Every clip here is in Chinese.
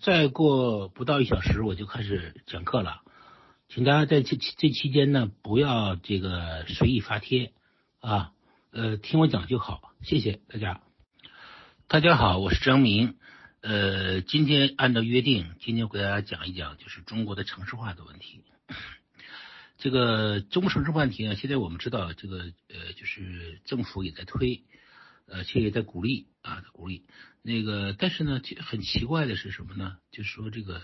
再过不到一小时我就开始讲课了，请大家在这这期间呢，不要这个随意发帖啊，呃，听我讲就好，谢谢大家。大家好，我是张明，呃，今天按照约定，今天我给大家讲一讲就是中国的城市化的问题。这个中国城市化问题呢，现在我们知道，这个呃，就是政府也在推。呃，且也在鼓励啊，在鼓励那个，但是呢，很奇怪的是什么呢？就是说这个，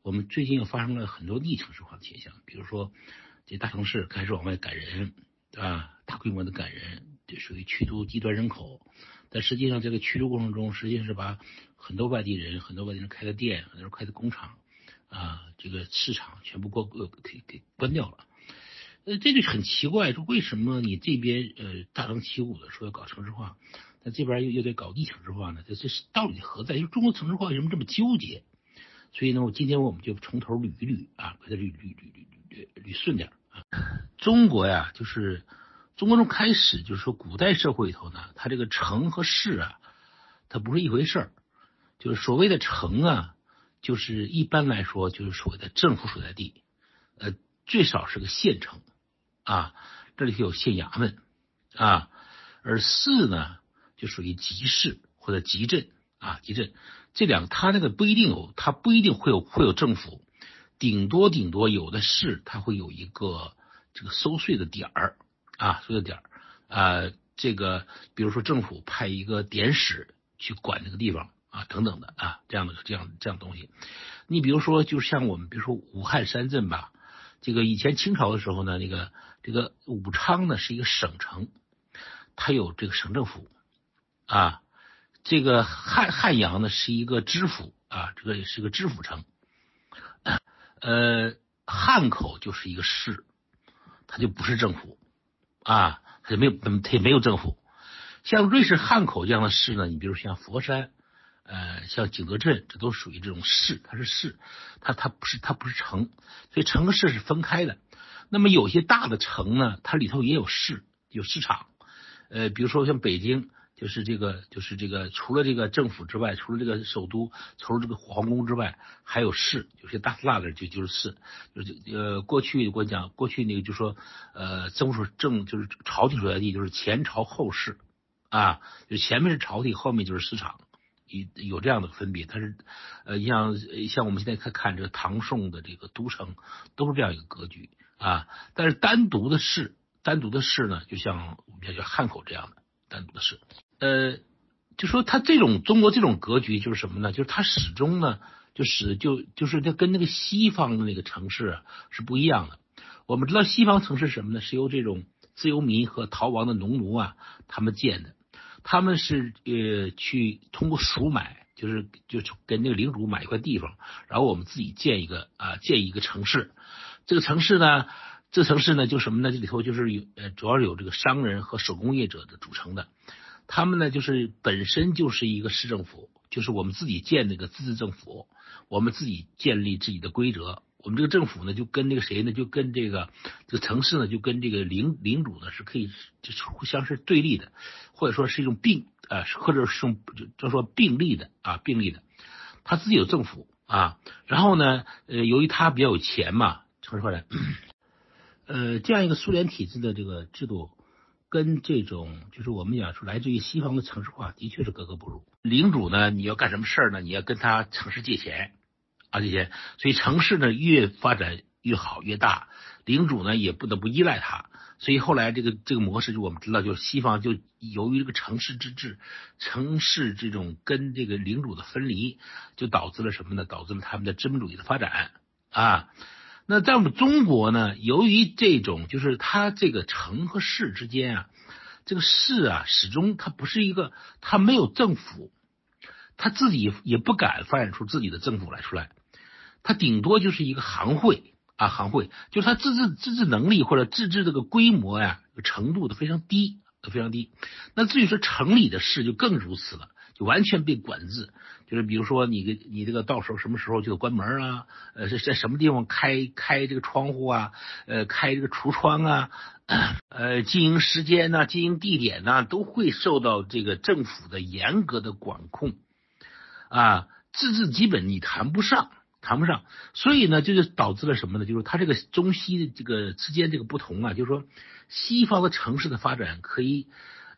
我们最近又发生了很多逆城市化的现象，比如说这大城市开始往外赶人，对吧？大规模的赶人，这属于驱逐低端人口。但实际上，这个驱逐过程中，实际上是把很多外地人、很多外地人开的店、很多人开的工厂啊，这个市场全部过呃给给关掉了。呃，这就很奇怪，说为什么你这边呃大张旗鼓的说要搞城市化，那这边又又得搞逆城市化呢？这这是道理何在？就中国城市化为什么这么纠结？所以呢，我今天我们就从头捋一捋啊，给它捋捋捋捋捋捋顺点啊。中国呀，就是中国从开始就是说古代社会里头呢，它这个城和市啊，它不是一回事儿。就是所谓的城啊，就是一般来说就是所谓的政府所在地，呃，最少是个县城。啊，这里头有县衙门啊，而市呢就属于集市或者集镇啊，集镇这两个它那个不一定有，它不一定会有会有政府，顶多顶多有的市它会有一个这个收税的点儿啊，收税点儿啊，这个比如说政府派一个典史去管这个地方啊，等等的啊，这样的这样这样东西，你比如说就像我们比如说武汉三镇吧。这个以前清朝的时候呢，那个这个武昌呢是一个省城，它有这个省政府啊。这个汉汉阳呢是一个知府啊，这个是个知府城。呃，汉口就是一个市，它就不是政府啊，它就没有它也没有政府。像瑞士汉口这样的市呢，你比如像佛山。呃，像景德镇，这都属于这种市，它是市，它它不是它不是城，所以城和市是分开的。那么有些大的城呢，它里头也有市，有市场。呃，比如说像北京，就是这个就是这个，除了这个政府之外，除了这个首都，除了这个皇宫之外，还有市，有些大大的就就是市。就是呃，过去我讲，过去那个就说，呃，政府政就是朝廷所在地，就是前朝后市啊，就前面是朝廷，后面就是市场。有这样的分别，它是呃，像像我们现在看看这个唐宋的这个都城，都是这样一个格局啊。但是单独的市，单独的市呢，就像我们叫汉口这样的单独的市，呃，就说它这种中国这种格局就是什么呢？就是它始终呢，就始就就是它跟那个西方的那个城市啊是不一样的。我们知道西方城市什么呢？是由这种自由民和逃亡的农奴啊他们建的。他们是呃去通过赎买，就是就是跟那个领主买一块地方，然后我们自己建一个啊建一个城市。这个城市呢，这城市呢就什么呢？这里头就是有呃主要是有这个商人和手工业者的组成的。他们呢就是本身就是一个市政府，就是我们自己建那个自治政府，我们自己建立自己的规则。我们这个政府呢，就跟那个谁呢，就跟这个这个城市呢，就跟这个领领主呢，是可以就是互相是对立的，或者说是一种并啊，或者是种就就说并立的啊，并立的。他自己有政府啊，然后呢，呃，由于他比较有钱嘛，城市发展，呃，这样一个苏联体制的这个制度，跟这种就是我们讲说来自于西方的城市化，的确是格格不入。领主呢，你要干什么事儿呢？你要跟他城市借钱。啊，这些，所以城市呢越发展越好越大，领主呢也不得不依赖它，所以后来这个这个模式就我们知道，就是西方就由于这个城市之治，城市这种跟这个领主的分离，就导致了什么呢？导致了他们的资本主义的发展啊。那在我们中国呢，由于这种就是它这个城和市之间啊，这个市啊始终它不是一个，它没有政府，他自己也不敢发展出自己的政府来出来。它顶多就是一个行会啊，行会就是它自治自治能力或者自治这个规模呀，程度都非常低，非常低。那至于说城里的事就更如此了，就完全被管制。就是比如说你个你这个到时候什么时候就得关门啊，呃是在什么地方开开这个窗户啊，呃开这个橱窗啊，呃经营时间呐，经营地点呐，都会受到这个政府的严格的管控啊。自治基本你谈不上，谈不上。所以呢，这就导致了什么呢？就是它这个中西的这个之间这个不同啊，就是说西方的城市的发展可以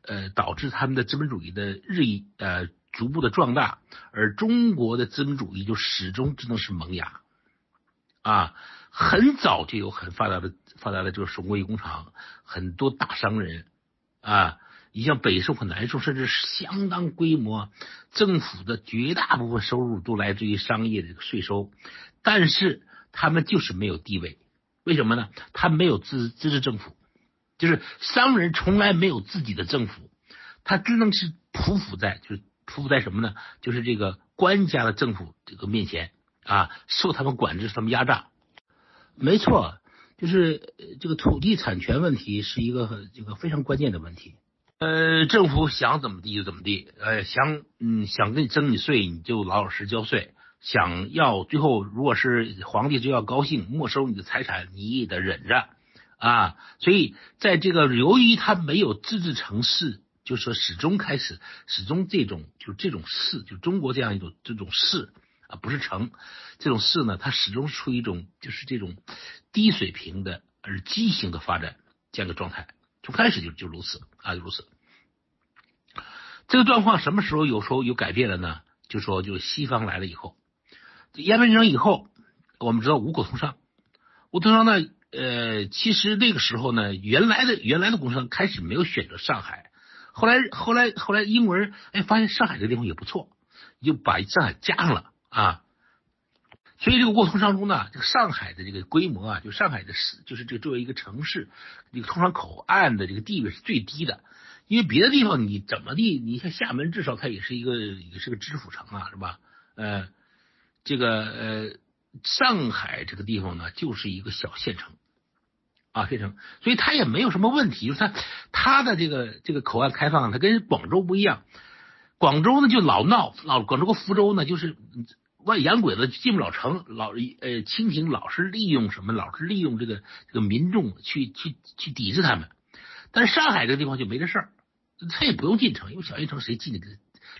呃导致他们的资本主义的日益呃逐步的壮大，而中国的资本主义就始终只能是萌芽啊。很早就有很发达的发达的这个手工艺工厂，很多大商人啊，你像北宋和南宋，甚至相当规模，政府的绝大部分收入都来自于商业的税收，但是他们就是没有地位，为什么呢？他没有自自治政府，就是商人从来没有自己的政府，他只能是匍匐在，就是匍匐在什么呢？就是这个官家的政府这个面前啊，受他们管制，他们压榨。没错，就是这个土地产权问题是一个这个非常关键的问题。呃，政府想怎么地就怎么地，呃，想嗯想跟你征你税，你就老老实交税；想要最后如果是皇帝就要高兴没收你的财产，你也得忍着啊。所以在这个由于他没有自治城市，就是说始终开始始终这种就这种市，就中国这样一种这种市。啊，不是城，这种市呢，它始终处于一种就是这种低水平的而畸形的发展这样一个状态，从开始就就如此啊，就如此。这个状况什么时候有时候有改变了呢？就说就西方来了以后，鸦片战争以后，我们知道五口通商，五口通商呢，呃，其实那个时候呢，原来的原来的工商开始没有选择上海，后来后来后来英国人哎发现上海这个地方也不错，就把上海加上了。啊，所以这个过程当中呢，这个上海的这个规模啊，就上海的市，就是这个作为一个城市，这个通商口岸的这个地位是最低的，因为别的地方你怎么地，你像厦门至少它也是一个也是个知府城啊，是吧？呃，这个呃上海这个地方呢，就是一个小县城啊县城，所以它也没有什么问题，就是它它的这个这个口岸开放，它跟广州不一样，广州呢就老闹，老广州和福州呢就是。外洋鬼子进不了城，老呃清廷老是利用什么，老是利用这个这个民众去去去抵制他们。但是上海这个地方就没这事儿，他也不用进城，因为小县城谁进的？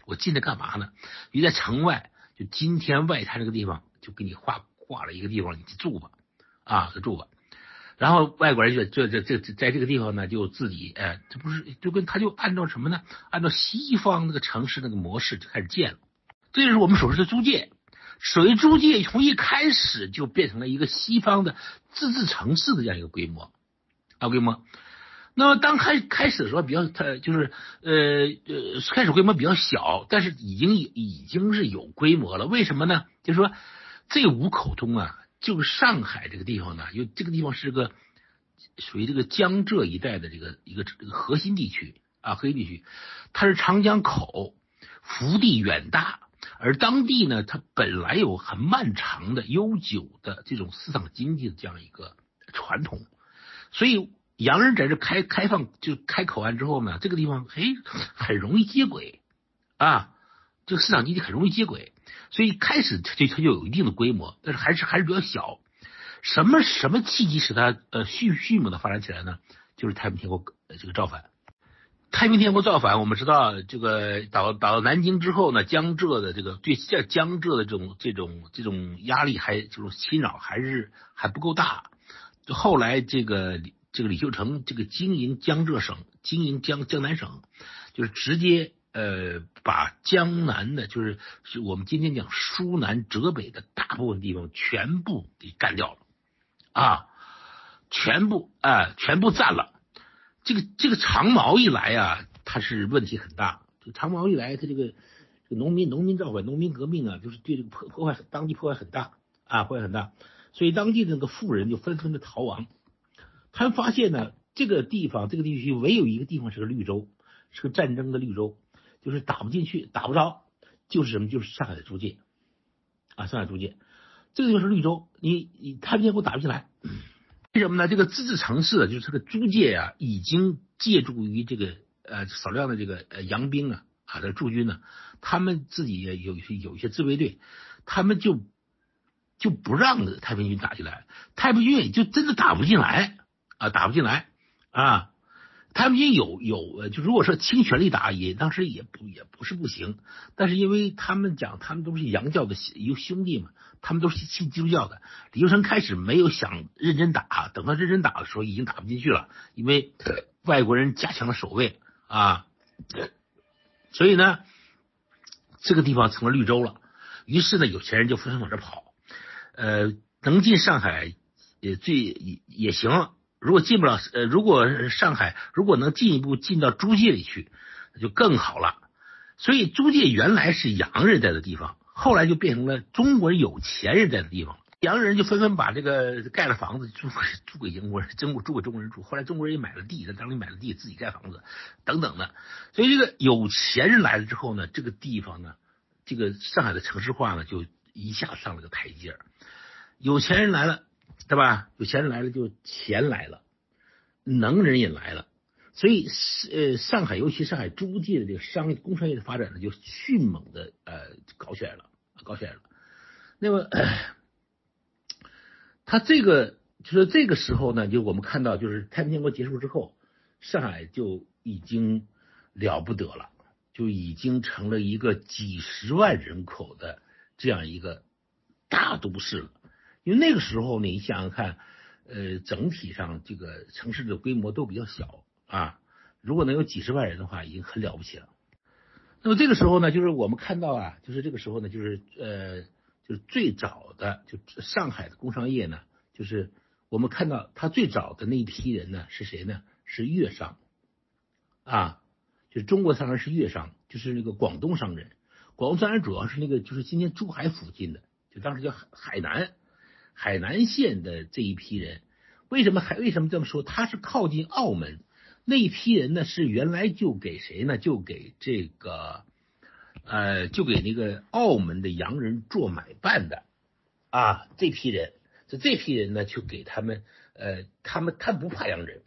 我进来干嘛呢？你在城外，就今天外滩这个地方，就给你划划了一个地方，你去住吧，啊，住吧。然后外国人就这这这在这个地方呢，就自己哎，这不是就跟他就按照什么呢？按照西方那个城市那个模式就开始建了。这就是我们所说的租界。属于租界从一开始就变成了一个西方的自治城市的这样一个规模啊规模。那么当开开始的时候比较它就是呃呃开始规模比较小，但是已经已经是有规模了。为什么呢？就是说这五口通啊，就是上海这个地方呢，因为这个地方是个属于这个江浙一带的这个一个这个核心地区啊核心地区，它是长江口，福地远大。而当地呢，它本来有很漫长的、悠久的这种市场经济的这样一个传统，所以洋人在这开开放就开口岸之后呢，这个地方嘿很容易接轨啊，这个市场经济很容易接轨，所以开始它就它就有一定的规模，但是还是还是比较小。什么什么契机使它呃迅迅猛的发展起来呢？就是太平天国这个造反。太平天国造反，我们知道这个打打到南京之后呢，江浙的这个对江江浙的这种这种这种压力还这种侵扰还是还不够大。后来这个这个李秀成这个经营江浙省，经营江江南省，就是直接呃把江南的，就是是我们今天讲苏南浙北的大部分地方全部给干掉了啊，全部啊全部占了。这个这个长毛一来啊，它是问题很大。这长毛一来，它这个这个农民农民造反、农民革命啊，就是对这个破破坏当地破坏很大啊，破坏很大。所以当地的那个富人就纷纷的逃亡。他发现呢，这个地方这个地区唯有一个地方是个绿洲，是个战争的绿洲，就是打不进去、打不着，就是什么？就是上海的租界啊，上海租界，这个就是绿洲，你你太平天国打不进来。为什么呢？这个自治城市啊就是这个租界啊，已经借助于这个呃少量的这个呃洋兵啊啊的驻军呢，他们自己也有有有一些自卫队，他们就就不让太平军打进来，太平军也就真的打不进来啊，打不进来啊。他们也有有，就如果说倾全力打，也当时也不也不是不行。但是因为他们讲，他们都是洋教的一个兄弟嘛，他们都是信基督教的。李秀成开始没有想认真打，等到认真打的时候，已经打不进去了，因为外国人加强了守卫啊。所以呢，这个地方成了绿洲了。于是呢，有钱人就纷纷往这跑。呃，能进上海也最也也行。如果进不了，呃，如果上海如果能进一步进到租界里去，那就更好了。所以租界原来是洋人在的地方，后来就变成了中国人有钱人在的地方。洋人就纷纷把这个盖了房子租给租给英国人，中国租给中国人住。后来中国人也买了地，在当地买了地，自己盖房子等等的。所以这个有钱人来了之后呢，这个地方呢，这个上海的城市化呢，就一下上了个台阶有钱人来了。对吧？有钱人来了，就钱来了，能人也来了，所以呃，上海尤其上海租界的这个商业工商业的发展呢，就迅猛的呃搞起来了，搞起来了。那么，他这个就是这个时候呢，就我们看到，就是太平天国结束之后，上海就已经了不得了，就已经成了一个几十万人口的这样一个大都市了。因为那个时候，你想想看，呃，整体上这个城市的规模都比较小啊。如果能有几十万人的话，已经很了不起了。那么这个时候呢，就是我们看到啊，就是这个时候呢，就是呃，就是最早的就上海的工商业呢，就是我们看到他最早的那一批人呢是谁呢？是粤商啊，就是中国商人是粤商，就是那个广东商人。广东商人主要是那个就是今天珠海附近的，就当时叫海海南。海南县的这一批人，为什么还为什么这么说？他是靠近澳门那一批人呢？是原来就给谁呢？就给这个呃，就给那个澳门的洋人做买办的啊。这批人，这这批人呢，就给他们呃，他们他不怕洋人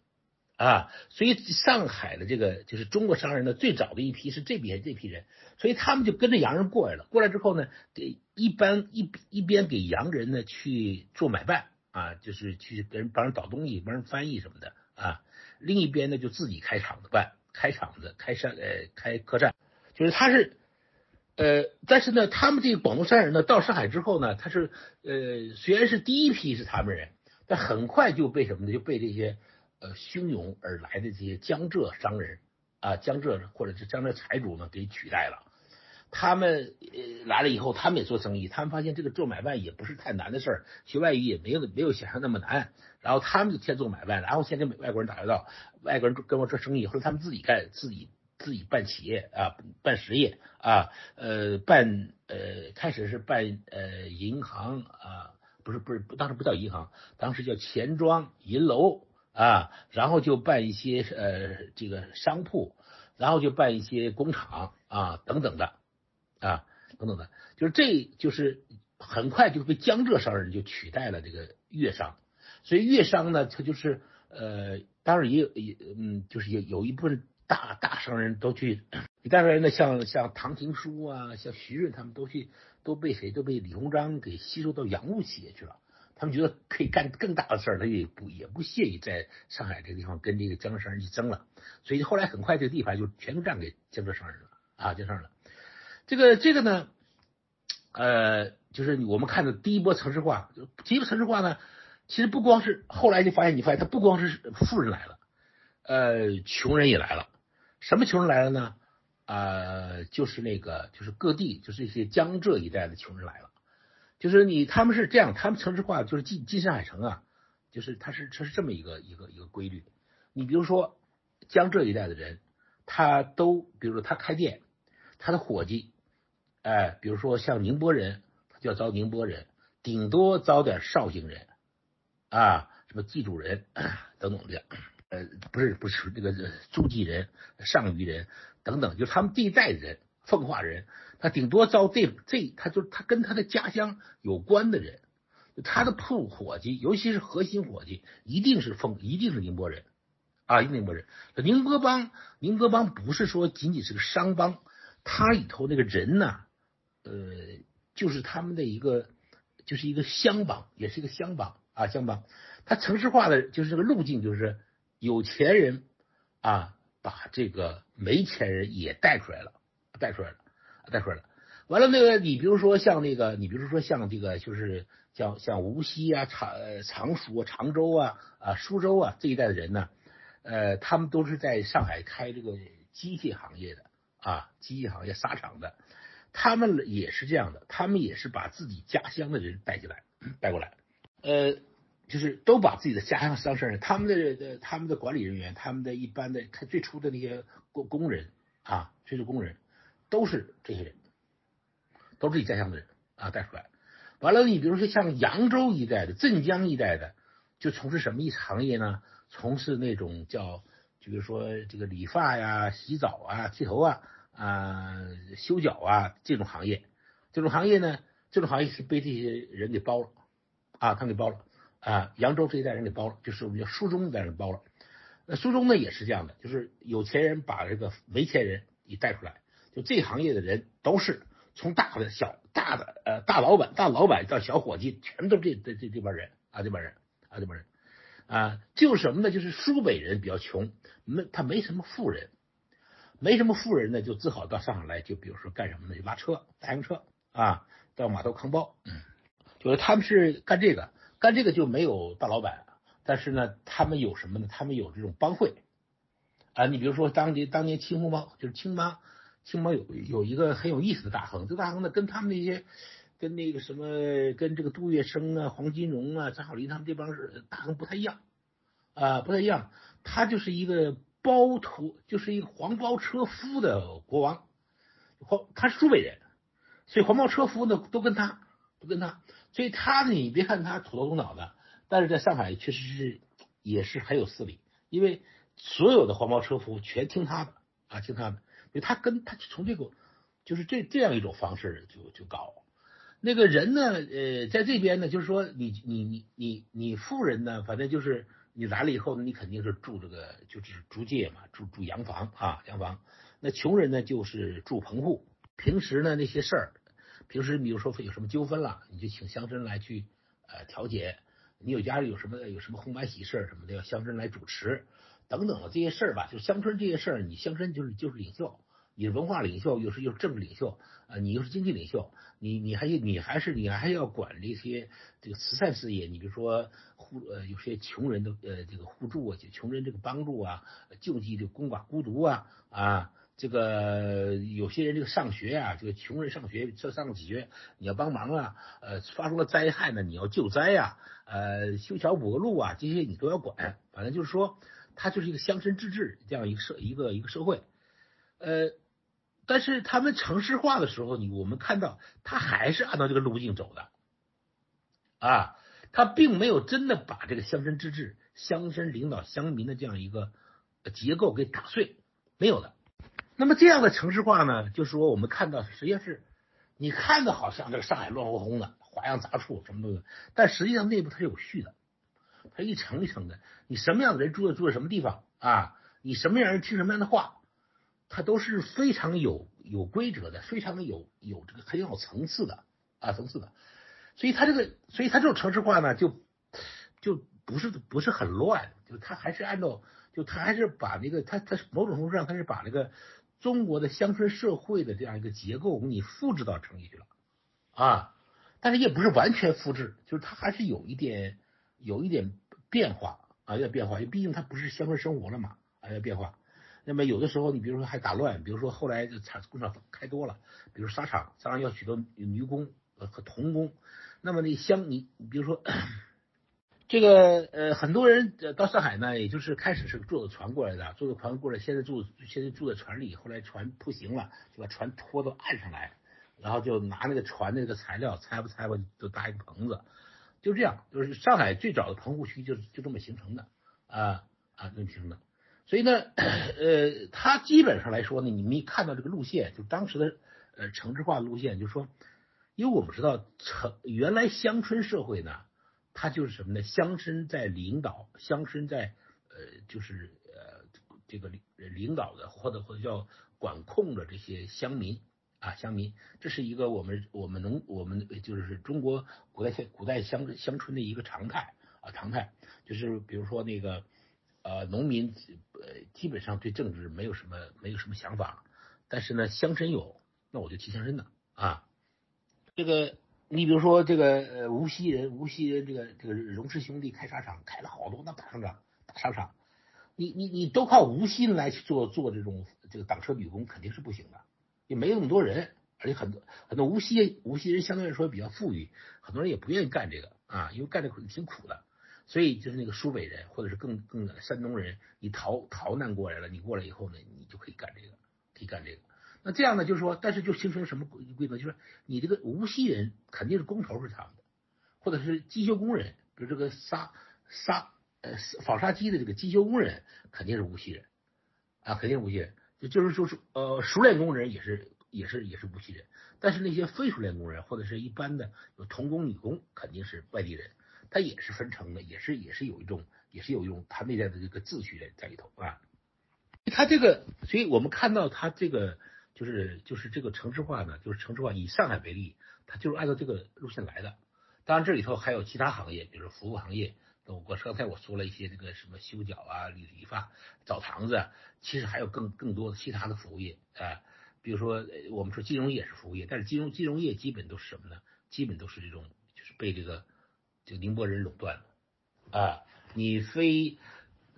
啊。所以上海的这个就是中国商人呢，最早的一批是这批这批人，所以他们就跟着洋人过来了。过来之后呢，给。一般一一边给洋人呢去做买办啊，就是去给人帮人倒东西、帮人翻译什么的啊。另一边呢就自己开厂子办，开厂子、开商呃开客栈，就是他是呃，但是呢，他们这个广东商人呢到上海之后呢，他是呃虽然是第一批是他们人，但很快就被什么呢？就被这些呃汹涌而来的这些江浙商人啊，江浙或者是江浙财主呢给取代了。他们呃来了以后，他们也做生意。他们发现这个做买卖也不是太难的事儿，学外语也没有没有想象那么难。然后他们就先做买卖，然后先跟外国人打交道，外国人跟我做生意，后来他们自己干，自己自己办企业啊，办实业啊，呃，办呃，开始是办呃银行啊，不是不是，当时不叫银行，当时叫钱庄银楼啊，然后就办一些呃这个商铺，然后就办一些工厂啊等等的。啊，等等的，就是这就是很快就被江浙商人就取代了这个粤商，所以粤商呢，他就是呃，当然也有也嗯，就是有有一部分大大商人都去，当然呢，像像唐廷枢啊，像徐润他们都去都被谁都被李鸿章给吸收到洋务企业去了，他们觉得可以干更大的事儿，他也不也不屑于在上海这个地方跟这个江浙商人去争了，所以后来很快这个地盘就全都让给江浙商人了啊，江浙商人了。这个这个呢，呃，就是我们看的第一波城市化，第一波城市化呢，其实不光是后来就发现，你发现它不光是富人来了，呃，穷人也来了。什么穷人来了呢？啊，就是那个，就是各地，就是一些江浙一带的穷人来了。就是你他们是这样，他们城市化就是进进上海城啊，就是它是它是这么一个一个一个规律。你比如说江浙一带的人，他都比如说他开店，他的伙计。哎，比如说像宁波人，他就要招宁波人，顶多招点绍兴人啊，什么冀主人等等的，呃，不是不是这个诸暨人、上虞人等等，就是他们地带人、奉化人，他顶多招这这，他就他跟他的家乡有关的人，他的铺伙计，尤其是核心伙计，一定是奉，一定是宁波人啊，宁波人。宁波帮，宁波帮不是说仅仅是个商帮，他里头那个人呢？呃，就是他们的一个，就是一个乡邦，也是一个乡邦啊，乡邦。他城市化的就是这个路径，就是有钱人啊，把这个没钱人也带出来了，带出来了，带出来了。完了，那个你比如说像那个，你比如说像这个，就是像像无锡啊、常常熟啊、常州啊、啊苏州啊这一带的人呢，呃，他们都是在上海开这个机械行业的啊，机械行业沙场的，他们也是这样的，他们也是把自己家乡的人带进来，带过来，呃，就是都把自己的家乡当事人，他们的他们的管理人员，他们的一般的他最初的那些工工人啊，最初工人都是这些人。都是你家乡的人啊带出来，完了你比如说像扬州一带的、镇江一带的，就从事什么一行业呢？从事那种叫，就比如说这个理发呀、洗澡啊、剃头啊、啊修脚啊这种行业，这种行业呢，这种行业是被这些人给包了啊，他给包了啊，扬州这一代人给包了，就是我们叫书中一代人包了。那书中呢也是这样的，就是有钱人把这个没钱人也带出来，就这行业的人都是。从大的、小大的，呃，大老板、大老板到小伙计，全都这这这这帮人啊，这帮人啊，这帮人啊，就什么呢？就是苏北人比较穷，没他没什么富人，没什么富人呢，就只好到上海来，就比如说干什么呢？就拉车、大型车啊，到码头扛包，嗯就是他们是干这个，干这个就没有大老板，但是呢，他们有什么呢？他们有这种帮会啊，你比如说当年当年青红帮，就是青帮。青帮有有一个很有意思的大亨，这大亨呢跟他们那些跟那个什么跟这个杜月笙啊、黄金荣啊、张小林他们这帮是大亨不太一样啊，不太一样。他就是一个包头，就是一个黄包车夫的国王，黄他是苏北人，所以黄包车夫呢都跟他都跟他，所以他呢你别看他土头土脑的，但是在上海确实是也是很有势力，因为所有的黄包车夫全听他的啊，听他的。就他跟他就从这个，就是这这样一种方式就就搞，那个人呢，呃，在这边呢，就是说你你你你你富人呢，反正就是你来了以后呢，你肯定是住这个就是租界嘛，住住洋房啊洋房。那穷人呢，就是住棚户。平时呢那些事儿，平时比如说有什么纠纷了，你就请乡绅来去呃调解。你有家里有什么有什么红白喜事什么的，要乡绅来主持。等等的这些事儿吧，就乡村这些事儿，你乡绅就是就是领袖，你是文化领袖，又是又是政治领袖啊，你又是经济领袖，你你还你还是你还要管这些这个慈善事业，你比如说互呃有些穷人的呃这个互助啊，就穷人这个帮助啊，救济这个孤寡孤独啊啊，这个有些人这个上学啊，这个穷人上学上上几学，你要帮忙啊，呃发生了灾害呢，你要救灾呀，呃修桥补个路啊，这些你都要管，反正就是说。它就是一个乡绅自治这样一个社一个一个社会，呃，但是他们城市化的时候，你我们看到他还是按照这个路径走的，啊，他并没有真的把这个乡绅自治、乡绅领导乡民的这样一个结构给打碎，没有的。那么这样的城市化呢，就是说我们看到实际上是，你看的好像这个上海乱哄哄的，花样杂处什么都有，但实际上内部它是有序的。它一层一层的，你什么样的人住在住在什么地方啊？你什么样人听什么样的话，它都是非常有有规则的，非常的有有这个很有层次的啊层次的。所以它这个，所以它这种城市化呢，就就不是不是很乱，就它还是按照，就它还是把那个它它某种程度上它是把那个中国的乡村社会的这样一个结构给你复制到城里去了啊，但是也不是完全复制，就是它还是有一点。有一点变化啊，要变化，因为毕竟它不是乡村生活了嘛，啊，要变化。那么有的时候，你比如说还打乱，比如说后来就厂工厂开多了，比如沙场，沙场要许多女工和童工，那么那乡你，比如说这个呃，很多人到上海呢，也就是开始是坐着船过来的，坐着船过来，现在住现在住在船里，后来船不行了，就把船拖到岸上来，然后就拿那个船那个材料拆吧拆吧，就搭一个棚子。就这样，就是上海最早的棚户区就是就这么形成的啊啊，这么形成的。所以呢，呃，它基本上来说呢，你们一看到这个路线，就当时的呃城市化路线，就是说，因为我们知道城原来乡村社会呢，它就是什么呢？乡绅在领导，乡绅在呃就是呃这个领领导的或者或者叫管控的这些乡民。啊，乡民，这是一个我们我们能我们就是中国古代古代乡乡村的一个常态啊，常态就是比如说那个呃，农民呃基本上对政治没有什么没有什么想法，但是呢，乡绅有，那我就提乡绅的啊。这个你比如说这个呃无锡人，无锡人这个这个荣氏兄弟开沙场，开了好多那大商场大商场，你你你都靠无锡人来去做做这种这个挡车女工肯定是不行的，也没那么多人，而且很多很多无锡无锡人相对来说比较富裕，很多人也不愿意干这个啊，因为干这个挺苦的。所以就是那个苏北人，或者是更更山东人，你逃逃难过来了，你过来以后呢，你就可以干这个，可以干这个。那这样呢，就是说，但是就形成什么规规则？就是你这个无锡人肯定是工头是他们的，或者是机修工人，比如这个砂砂呃纺纱机的这个机修工人肯定是无锡人啊，肯定是无锡人。就就是说是呃熟练工人也是也是也是无锡人，但是那些非熟练工人或者是一般的有童工女工肯定是外地人。他也是分成的，也是也是有一种，也是有一种他内在的这个秩序在在里头啊。他这个，所以我们看到他这个就是就是这个城市化呢，就是城市化以上海为例，他就是按照这个路线来的。当然这里头还有其他行业，比如服务行业。我刚才我说了一些这个什么修脚啊、理理发、澡堂子，其实还有更更多的其他的服务业啊。比如说我们说金融业是服务业，但是金融金融业基本都是什么呢？基本都是这种就是被这个。就宁波人垄断了啊！你非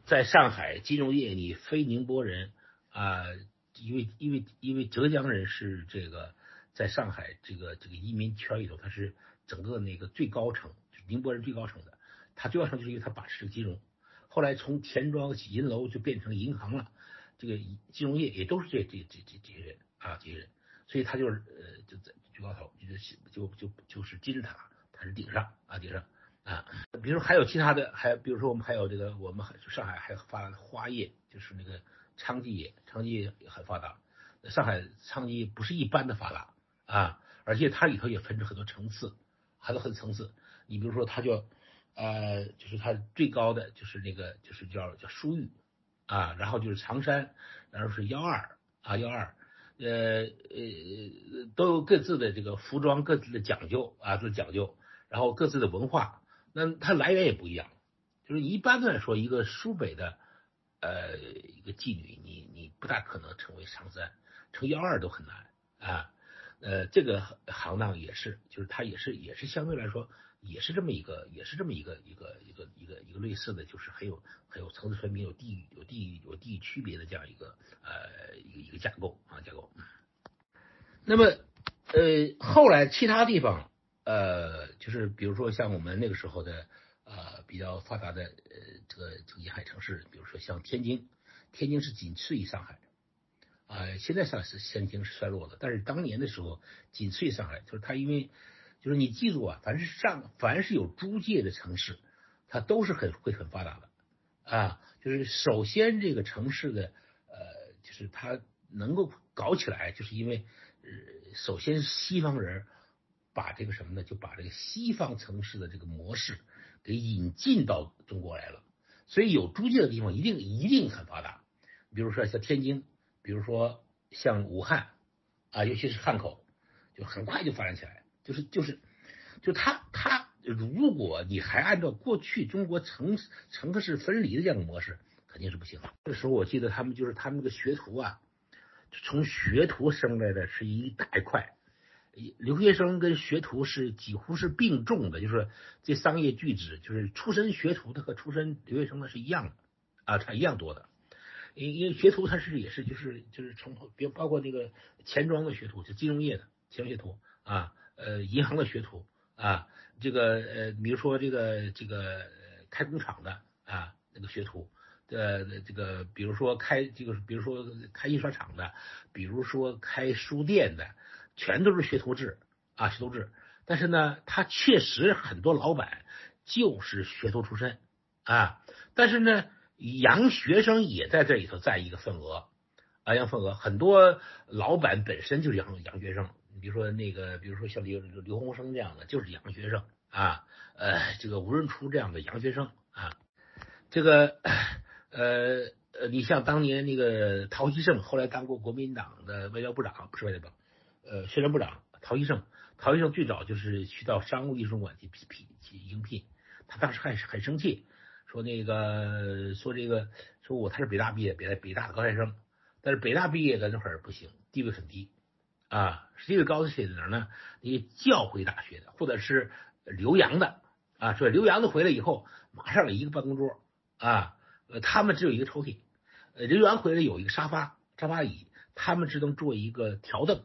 在上海金融业，你非宁波人啊，因为因为因为浙江人是这个在上海这个这个移民圈里头，他是整个那个最高层，就宁波人最高层的，他最高层就是因为他把持金融，后来从钱庄喜银楼就变成银行了，这个金融业也都是这这这这这些人啊这些人，所以他就是呃就在最高头，就是就就就是金字塔，他是顶上啊顶上。啊，比如还有其他的，还比如说我们还有这个，我们上海还发花业，就是那个娼妓业，娼妓业很发达。上海娼妓不是一般的发达啊，而且它里头也分成很多层次，很多很层次。你比如说，它叫呃，就是它最高的就是那个就是叫叫书玉啊，然后就是长衫，然后是幺二啊幺二，呃呃都有各自的这个服装，各自的讲究啊，都讲究，然后各自的文化。那它来源也不一样，就是一般来说，一个苏北的呃一个妓女，你你不大可能成为长山，成幺二都很难啊。呃，这个行当也是，就是它也是也是相对来说也是这么一个，也是这么一个一个一个一个一个类似的就是很有很有层次分明、有地域有地域有地域区别的这样一个呃一个一个架构啊架构。那么呃后来其他地方。呃，就是比如说像我们那个时候的呃比较发达的呃这个这个沿海城市，比如说像天津，天津是仅次于上海的啊，现在上是天津是衰落了，但是当年的时候仅次于上海，就是它因为就是你记住啊，凡是上凡是有租界的城市，它都是很会很发达的啊，就是首先这个城市的呃就是它能够搞起来，就是因为呃首先西方人。把这个什么呢？就把这个西方城市的这个模式给引进到中国来了。所以有租界的地方一定一定很发达。比如说像天津，比如说像武汉啊，尤其是汉口，就很快就发展起来。就是就是就他他，如果你还按照过去中国城城市分离的这样的模式，肯定是不行。那时候我记得他们就是他们那个学徒啊，从学徒生来的是一大块。留学生跟学徒是几乎是并重的，就是这商业巨子，就是出身学徒的和出身留学生的是一样的啊，差一样多的。因因为学徒他是也是就是就是从别包括那个钱庄的学徒，就金融业的钱学徒啊，呃，银行的学徒啊，这个呃，比如说这个这个开工厂的啊那个学徒，呃，这个比如说开这个比如说开印刷厂的，比如说开书店的。全都是学徒制啊，学徒制。但是呢，他确实很多老板就是学徒出身啊。但是呢，洋学生也在这里头占一个份额啊，洋份额。很多老板本身就是洋洋学生，比如说那个，比如说像刘刘洪生这样的，就是洋学生啊。呃，这个吴润初这样的洋学生啊。这个呃呃，你像当年那个陶希圣，后来当过国民党的外交部长，不是外交部长。呃，宣传部长陶希圣，陶医圣最早就是去到商务艺术馆去批批去应聘，他当时还是很生气，说那个说这个说我他是北大毕业，北大北大的高材生，但是北大毕业的那会儿不行，地位很低啊，地位高的写在哪儿呢？那个教会大学的，或者是留洋的啊，说留洋的回来以后，马上有一个办公桌啊，呃，他们只有一个抽屉，呃，留洋回来有一个沙发沙发椅，他们只能坐一个条凳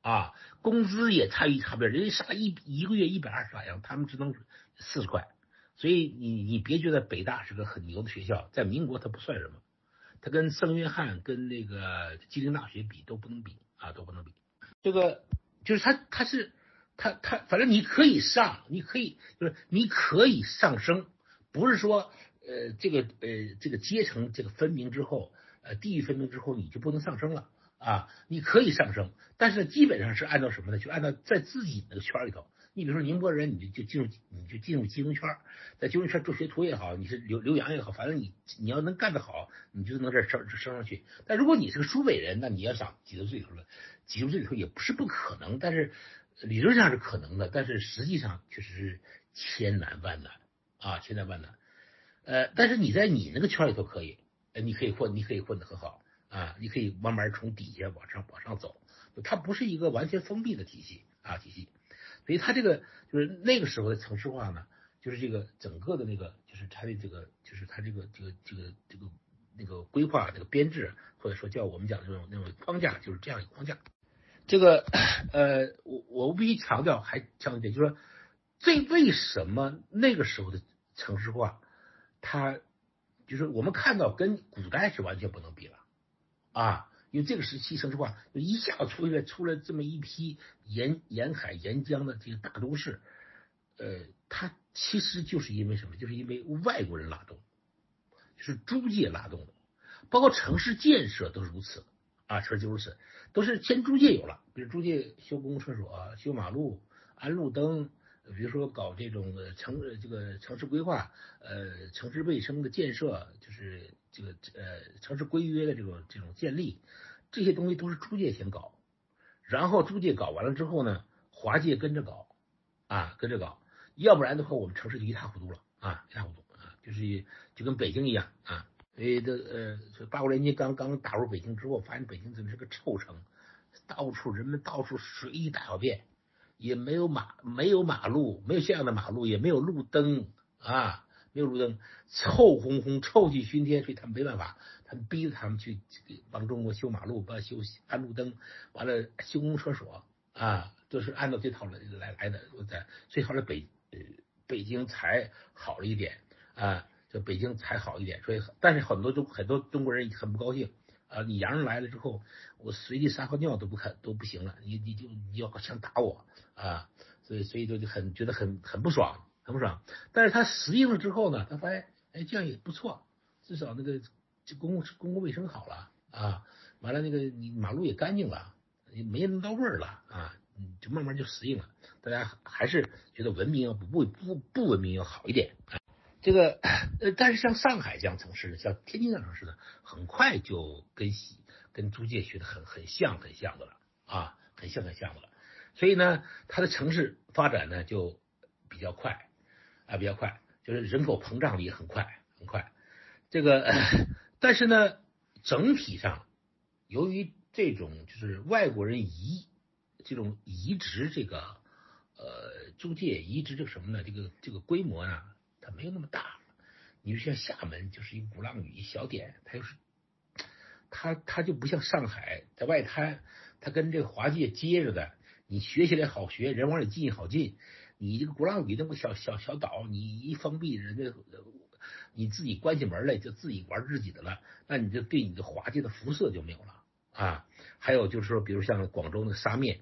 啊，工资也差异差别，人家啥一一个月一百二十块钱，他们只能四十块。所以你你别觉得北大是个很牛的学校，在民国它不算什么，它跟圣约翰跟那个吉林大学比都不能比啊，都不能比。这个就是他他是他他反正你可以上，你可以就是你可以上升，不是说呃这个呃这个阶层这个分明之后呃地域分明之后你就不能上升了啊，你可以上升，但是基本上是按照什么呢？就按照在自己那个圈里头。你比如说宁波人，你就就进入你就进入金融圈，在金融圈做学徒也好，你是留留洋也好，反正你你要能干得好，你就能这升升上去。但如果你是个苏北人，那你要想挤到这里头了，挤入这里头也不是不可能，但是理论上是可能的，但是实际上确实是千难万难啊，千难万难。呃，但是你在你那个圈里头可以，你可以混，你可以混得很好啊，你可以慢慢从底下往上往上走，它不是一个完全封闭的体系啊体系。所以它这个就是那个时候的城市化呢，就是这个整个的那个，就是它的这个，就是它这个这个这个这个那个规划这个编制，或者说叫我们讲的这种那种框架，就是这样一个框架。这个呃，我我必须强调，还强调一点，就是说，这为什么那个时候的城市化，它就是我们看到跟古代是完全不能比了啊。因为这个时期城市化一下子出来出来这么一批沿沿海沿江的这个大都市，呃，它其实就是因为什么？就是因为外国人拉动，就是租界拉动的，包括城市建设都如此啊，城市就如此，都是先租界有了，比如租界修公共厕所、修马路、安路灯，比如说搞这种城这个城市规划，呃，城市卫生的建设，就是。这个呃城市规约的这种这种建立，这些东西都是租界先搞，然后租界搞完了之后呢，华界跟着搞啊跟着搞，要不然的话我们城市就一塌糊涂了啊一塌糊涂啊，就是就跟北京一样啊，所以这呃八国联军刚刚打入北京之后，发现北京真是个臭城，到处人们到处随意大小便，也没有马没有马路，没有像样的马路，也没有路灯啊。没有路灯，臭烘烘，臭气熏天，所以他们没办法，他们逼着他们去帮中国修马路，帮修安路灯，完了修公厕所啊，都是按照这套来来来的。在所以后来北北京才好了一点啊，就北京才好一点。所以但是很多中很多中国人很不高兴啊，你洋人来了之后，我随地撒泡尿都不看都不行了，你你就你要想打我啊，所以所以就很觉得很很不爽。是不是，但是他适应了之后呢，他发现，哎，这样也不错，至少那个这公共公共卫生好了啊，完了那个你马路也干净了，也没那么大味儿了啊，就慢慢就适应了。大家还是觉得文明要不不不不文明要好一点。这个呃，但是像上海这样城市呢，像天津这样城市呢，很快就跟西跟租界学的很很像很像的了啊，很像很像的了。所以呢，它的城市发展呢就比较快。啊，比较快，就是人口膨胀也很快，很快。这个，但是呢，整体上，由于这种就是外国人移这种移植，这个呃租界移植这个什么呢？这个这个规模呢，它没有那么大。你就像厦门就是一鼓浪屿一小点，它又是它它就不像上海在外滩，它跟这个华界接着的，你学起来好学，人往里进好进。你这个鼓浪屿那么小小小岛，你一封闭，人家你自己关起门来就自己玩自己的了，那你就对你的华界的辐射就没有了啊。还有就是说，比如像广州的沙面，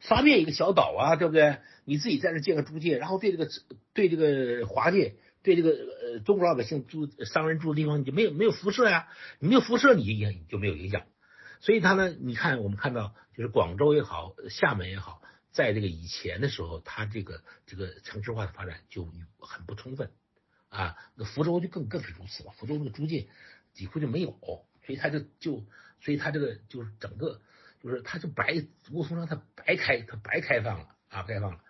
沙面一个小岛啊，对不对？你自己在这建个租界，然后对这个对这个华界，对这个呃中国老百姓住商人住的地方，你就没有没有辐射呀，你没有辐射，你也就没有影响。所以他呢，你看我们看到就是广州也好，厦门也好。在这个以前的时候，它这个这个城市化的发展就很不充分啊。那福州就更更是如此了，福州那个租界几乎就没有，所以它就就所以它这个就是整个就是它就白吴淞上它白开它白开放了啊，开放了。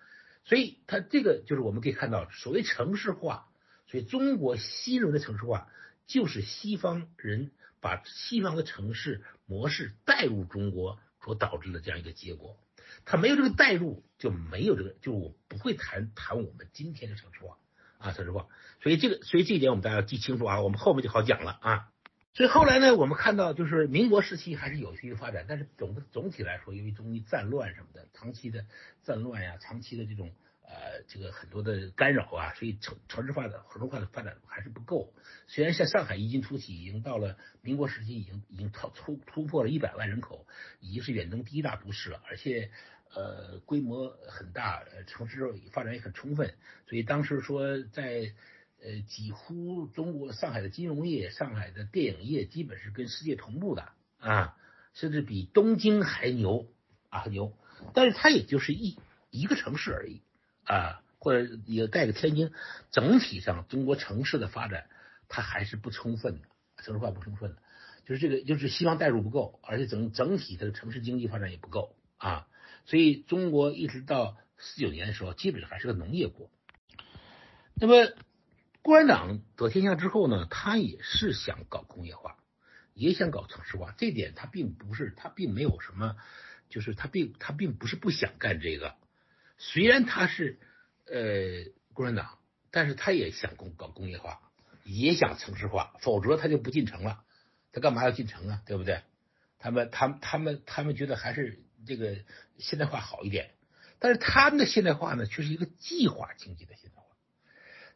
所以它这个就是我们可以看到，所谓城市化，所以中国新一轮的城市化，就是西方人把西方的城市模式带入中国所导致的这样一个结果。他没有这个代入，就没有这个，就我不会谈谈我们今天的城市化啊，城市化。所以这个，所以这一点我们大家要记清楚啊，我们后面就好讲了啊。所以后来呢，我们看到就是民国时期还是有序发展，但是总总体来说，因为中医战乱什么的，长期的战乱呀，长期的这种。呃，这个很多的干扰啊，所以城城市化的城市化的发展还是不够。虽然像上海异军突起，已经到了民国时期，已经已经超突突破了一百万人口，已经是远东第一大都市了，而且呃规模很大，城市发展也很充分。所以当时说，在呃几乎中国上海的金融业、上海的电影业，基本是跟世界同步的啊，甚至比东京还牛啊很牛。但是它也就是一一个城市而已。啊，或者也带个天津，整体上中国城市的发展，它还是不充分的，城市化不充分的，就是这个就是西方带入不够，而且整整体的城市经济发展也不够啊，所以中国一直到四九年的时候，基本上还是个农业国。那么共产党得天下之后呢，他也是想搞工业化，也想搞城市化，这点他并不是他并没有什么，就是他并他并不是不想干这个。虽然他是呃共产党，但是他也想工搞工业化，也想城市化，否则他就不进城了。他干嘛要进城啊？对不对？他们他们他们他们觉得还是这个现代化好一点。但是他们的现代化呢，却是一个计划经济的现代化。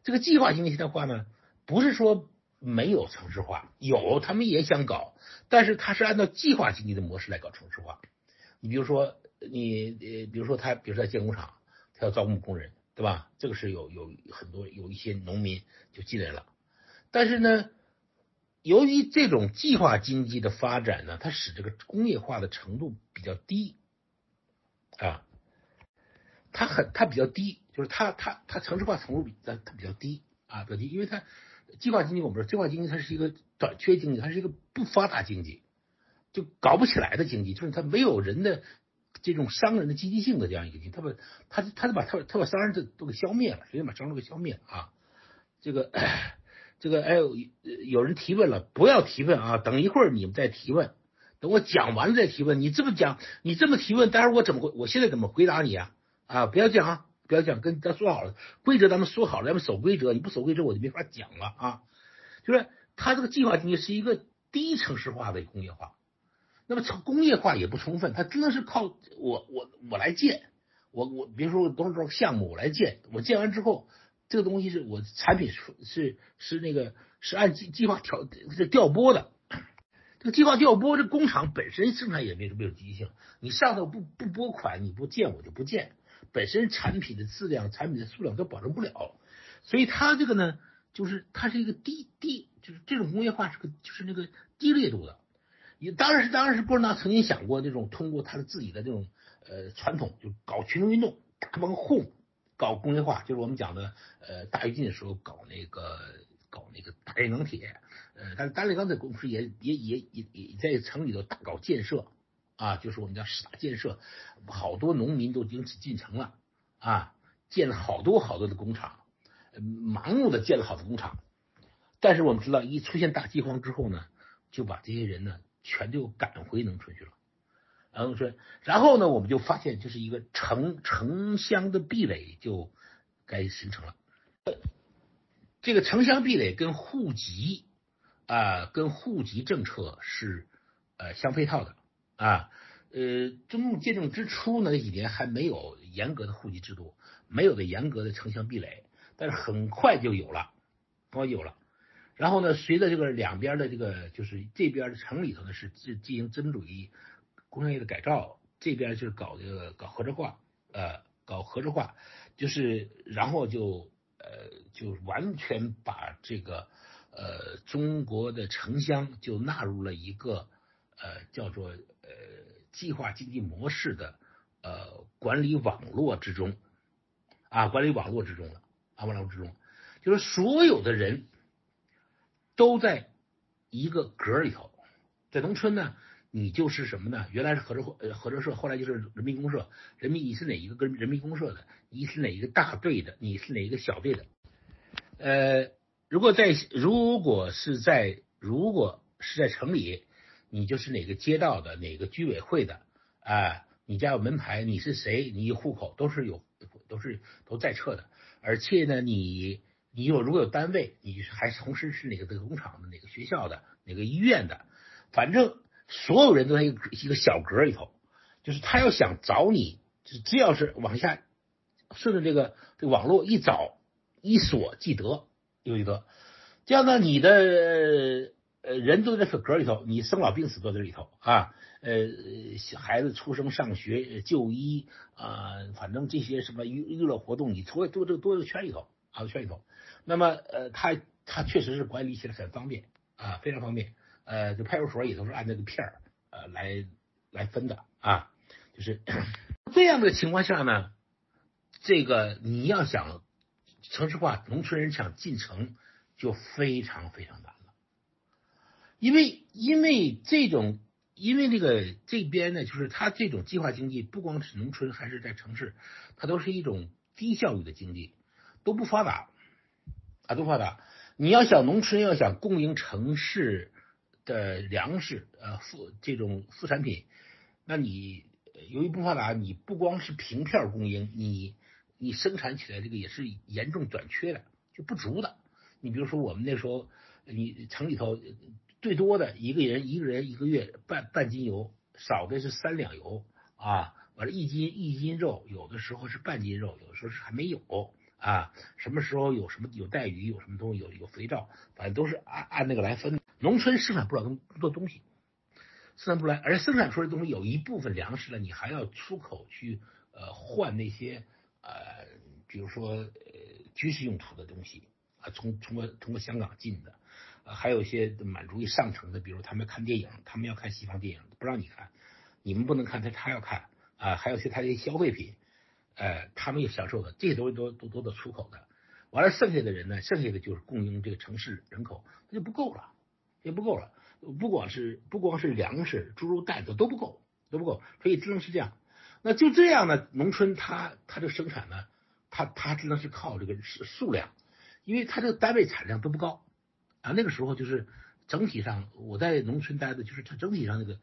这个计划经济现代化呢，不是说没有城市化，有他们也想搞，但是他是按照计划经济的模式来搞城市化。你比如说。你呃，比如说他，比如说在建工厂，他要招募工人，对吧？这个是有有很多有一些农民就进来了。但是呢，由于这种计划经济的发展呢，它使这个工业化的程度比较低啊，它很它比较低，就是它它它城市化程度比它它比较低啊，比较低，因为它计划经济我们说计划经济它是一个短缺经济，它是一个不发达经济，就搞不起来的经济，就是它没有人的。这种商人的积极性的这样一个经济，他把他他就把他他把商人都都给消灭了，直接把商人给消灭了啊！这个这个哎，有人提问了，不要提问啊！等一会儿你们再提问，等我讲完了再提问。你这么讲，你这么提问，待会儿我怎么回？我现在怎么回答你啊？啊，不要讲啊，不要讲，跟咱说好了，规则咱们说好了，咱们守规则，你不守规则我就没法讲了啊！就是他这个计划经济是一个低城市化的工业化。那么工业化也不充分，它真的是靠我我我来建，我我比如说多少多少项目我来建，我建完之后，这个东西是我产品是是是那个是按计计划调是调拨的，这个计划调拨，这工厂本身生产也没没有积极性，你上头不不拨款，你不建我就不建，本身产品的质量、产品的数量都保证不了，所以它这个呢，就是它是一个低低，就是这种工业化是个就是那个低烈度的。你当然是，当然是共产党曾经想过那种通过他的自己的这种呃传统，就搞群众运动，大帮混，搞工业化，就是我们讲的呃大跃进的时候搞那个搞那个大炼钢铁，呃，但是大炼钢铁公司也也也也也在城里头大搞建设啊，就是我们叫十大建设，好多农民都因此进城了啊，建了好多好多的工厂，盲目的建了好多工厂，但是我们知道一出现大饥荒之后呢，就把这些人呢。全就赶回农村去了，然后说，然后呢，我们就发现就是一个城城乡的壁垒就该形成了。这个城乡壁垒跟户籍啊，跟户籍政策是呃相配套的啊。呃，中共建政之初呢，那几年还没有严格的户籍制度，没有的严格的城乡壁垒，但是很快就有了，很快有了。然后呢，随着这个两边的这个，就是这边城里头呢是进进行资本主义工商业的改造，这边就是搞这个搞合作化，呃，搞合作化，就是然后就呃就完全把这个呃中国的城乡就纳入了一个呃叫做呃计划经济模式的呃管理网络之中啊，管理网络之中了啊，网络之中，就是所有的人。都在一个格里头，在农村呢，你就是什么呢？原来是合作呃合作社，后来就是人民公社。人民你是哪一个跟人民公社的？你是哪一个大队的？你是哪一个小队的？呃，如果在如果是在如果是在城里，你就是哪个街道的哪个居委会的啊，你家有门牌，你是谁，你户口都是有都是都在册的，而且呢，你你有如果有单位，你还同时是哪个工厂的哪个学校的哪个医院的，反正所有人都在一个一个小格里头，就是他要想找你，就只要是往下顺着这个这个网络一找一锁即得。有一个，这样呢，你的呃人都在这格里头，你生老病死都在里头啊，呃，孩子出生、上学、就医啊，反正这些什么娱娱乐活动，你除了都这都这个圈里头啊，圈里头。那么呃，他他确实是管理起来很方便啊，非常方便。呃，这派出所也都是按这个片儿呃来来分的啊，就是这样的情况下呢，这个你要想。城市化，农村人想进城就非常非常难了，因为因为这种因为这个这边呢，就是它这种计划经济，不光是农村还是在城市，它都是一种低效率的经济，都不发达啊，都发达。你要想农村要想供应城市的粮食，呃副这种副产品，那你由于不发达，你不光是凭票供应，你。你生产起来这个也是严重短缺的，就不足的。你比如说我们那时候，你城里头最多的一个人一个人一个月半半斤油，少的是三两油啊。完了，一斤一斤肉，有的时候是半斤肉，有的时候是还没有啊。什么时候有什么有带鱼，有什么东西有有肥皂，反正都是按按那个来分。农村生产不了那么多东西，生产不来，而生产出来的东西有一部分粮食呢，你还要出口去呃换那些。呃，比如说呃军事用途的东西啊，从通过通过香港进的，呃，还有一些满足于上层的，比如他们看电影，他们要看西方电影，不让你看，你们不能看，他他要看啊，还有些他的消费品，呃，他们也享受的，这些东西都都都得出口的，完了剩下的人呢，剩下的就是供应这个城市人口，那就不够了，也不够了，不光是不光是粮食、猪肉、蛋都都不够，都不够，所以只能是这样。那就这样呢？农村它它这生产呢，它它只能是靠这个数量，因为它这个单位产量都不高啊。那个时候就是整体上，我在农村待的，就是它整体上那个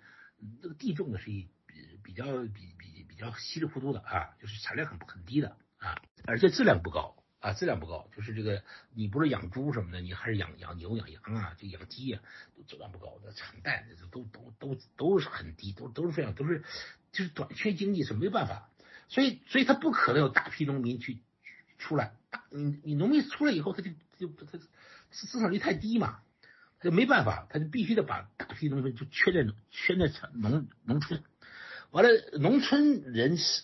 那个地种的是一比比较比较稀里糊涂的啊，就是产量很很低的啊，而且质量不高啊，质量不高。就是这个你不是养猪什么的，你还是养养牛养羊啊，就养鸡啊，都质量不高，的产蛋都都都都是很低，都都是非常都是。就是短缺经济是没办法，所以所以他不可能有大批农民去出来。大你你农民出来以后，他就就他生产率太低嘛，他就没办法，他就必须得把大批农民就圈在圈在农农村。完了，农村人是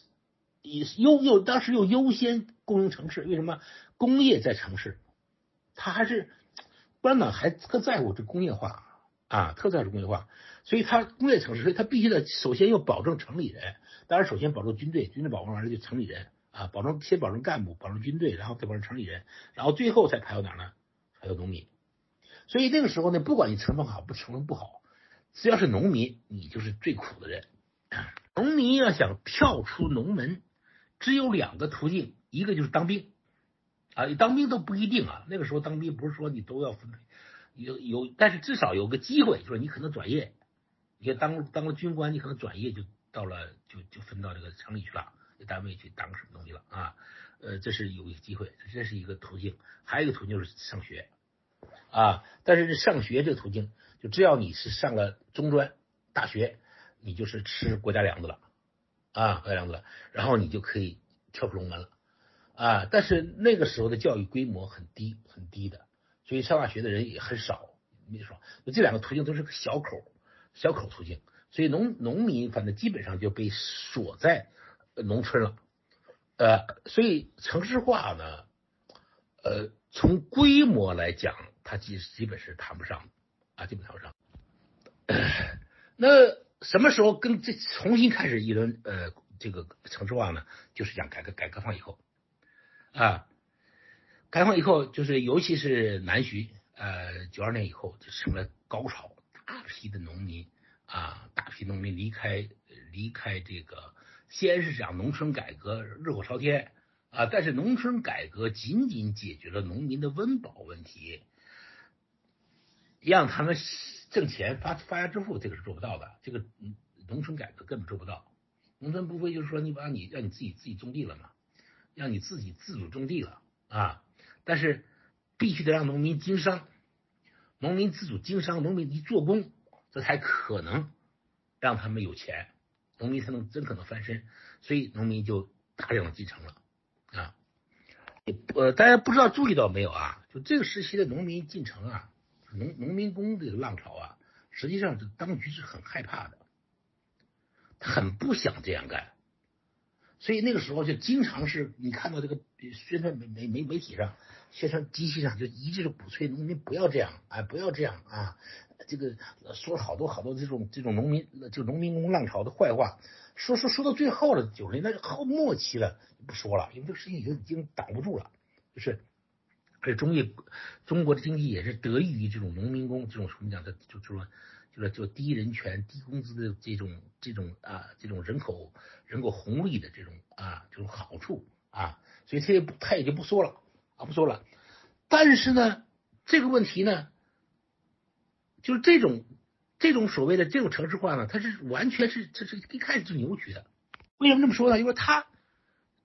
优又当时又优先供应城市，为什么工业在城市？他还是共产党还特在乎这工业化。啊，特在乎工业化，所以他工业城市，所以他必须得首先要保证城里人，当然首先保证军队，军队保证完了就城里人啊，保证先保证干部，保证军队，然后再保证城里人，然后最后才排到哪呢？排到农民。所以那个时候呢，不管你成分好不成分不好，只要是农民，你就是最苦的人。农民要想跳出农门，只有两个途径，一个就是当兵啊，当兵都不一定啊，那个时候当兵不是说你都要分配。有有，但是至少有个机会，就是你可能转业，你看当当了军官，你可能转业就到了，就就分到这个城里去了，单位去当什么东西了啊？呃，这是有一个机会，这是一个途径。还有一个途径就是上学啊，但是上学这个途径，就只要你是上了中专、大学，你就是吃国家粮子了啊，国家粮子了，然后你就可以跳出龙门了啊。但是那个时候的教育规模很低，很低的。所以上大学的人也很少，没说，这两个途径都是个小口，小口途径。所以农农民反正基本上就被锁在农村了，呃，所以城市化呢，呃，从规模来讲，它基基本是谈不上，啊，基本谈不上。那什么时候跟这重新开始一轮呃这个城市化呢？就是讲改革改革开放以后，啊。开放以后，就是尤其是南徐，呃，九二年以后就成了高潮，大批的农民啊，大批农民离开离开这个，先是讲农村改革热火朝天啊，但是农村改革仅仅解决了农民的温饱问题，让他们挣钱发发家致富，这个是做不到的。这个农村改革根本做不到。农村不会就是说你把你让你自己自己种地了嘛，让你自己自主种地了啊。但是必须得让农民经商，农民自主经商，农民一做工，这才可能让他们有钱，农民才能真可能翻身。所以农民就大量的进城了啊。呃，大家不知道注意到没有啊？就这个时期的农民进城啊，农农民工这个浪潮啊，实际上这当局是很害怕的，很不想这样干，所以那个时候就经常是你看到这个宣传媒媒媒媒体上、宣传机器上就一直是鼓吹农民不要这样，哎，不要这样啊，这个说好多好多这种这种农民就农民工浪潮的坏话，说说说到最后了，九十年代后末期了。不说了，因为这个事情已经已经挡不住了，就是，而中业中国的经济也是得益于这种农民工这种什么讲的，就就说就是就低人权、低工资的这种这种啊这种人口人口红利的这种啊这种好处啊，所以他也不他也就不说了啊不说了，但是呢这个问题呢，就是这种这种所谓的这种城市化呢，它是完全是这是一开始就扭曲的，为什么这么说呢？因为他。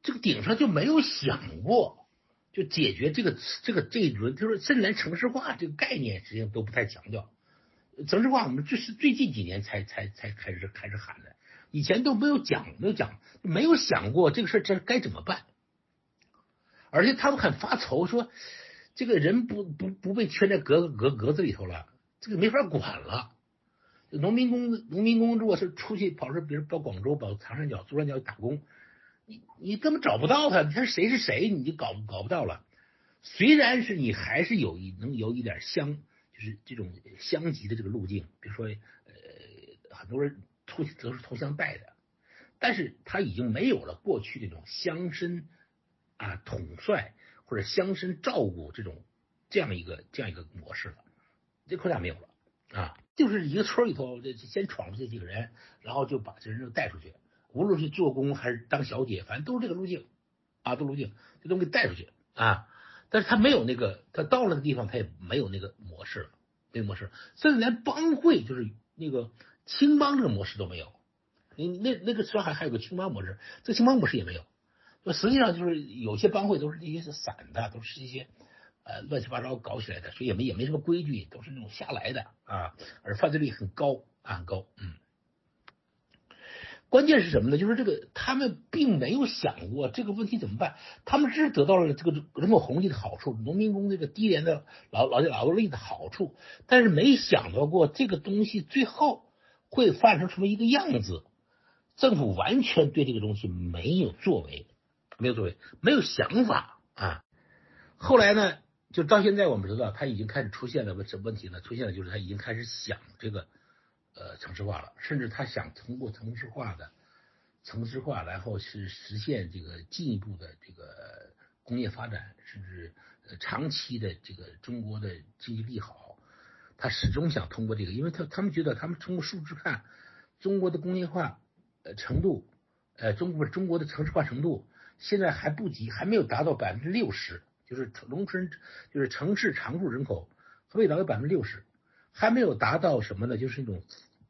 这个顶上就没有想过，就解决这个这个这一轮，就是甚至连城市化这个概念，实际上都不太强调。城市化我们就是最近几年才才才开始开始喊的，以前都没有讲，没有讲，没有想过这个事儿这该怎么办。而且他们很发愁，说这个人不不不被圈在格格格子里头了，这个没法管了。农民工农民工如果是出去跑是，比如到广州、跑长三角、珠三角打工。你你根本找不到他，你看谁是谁，你就搞搞不到了。虽然是你还是有一能有一点乡，就是这种乡级的这个路径，比如说呃很多人出去都是投乡带的，但是他已经没有了过去那种乡绅啊统帅或者乡绅照顾这种这样一个这样一个模式了，这框架没有了啊，就是一个村里头这先闯出这几个人，然后就把这人就带出去。无论是做工还是当小姐，反正都是这个路径啊，都路径，这都给带出去啊。但是他没有那个，他到了那个地方，他也没有那个模式了，没有模式，甚至连帮会，就是那个青帮这个模式都没有。你那那个上海还还有个青帮模式，这青帮模式也没有。那实际上就是有些帮会都是这些散的，都是一些呃乱七八糟搞起来的，所以也没也没什么规矩，都是那种瞎来的啊。而犯罪率很高啊，很高，嗯。关键是什么呢？就是这个，他们并没有想过这个问题怎么办。他们只是得到了这个人口红利的好处，农民工这个低廉的劳劳劳动力的好处，但是没想到过这个东西最后会发生什么一个样子。政府完全对这个东西没有作为，没有作为，没有想法啊。后来呢，就到现在我们知道，他已经开始出现了什么问题呢？出现了就是他已经开始想这个。呃，城市化了，甚至他想通过城市化的城市化，然后是实现这个进一步的这个工业发展，甚至呃长期的这个中国的经济利好。他始终想通过这个，因为他他们觉得他们通过数字看中国的工业化呃程度，呃，中国中国的城市化程度现在还不及，还没有达到百分之六十，就是农村就是城市常住人口未达到百分之六十。还没有达到什么呢？就是那种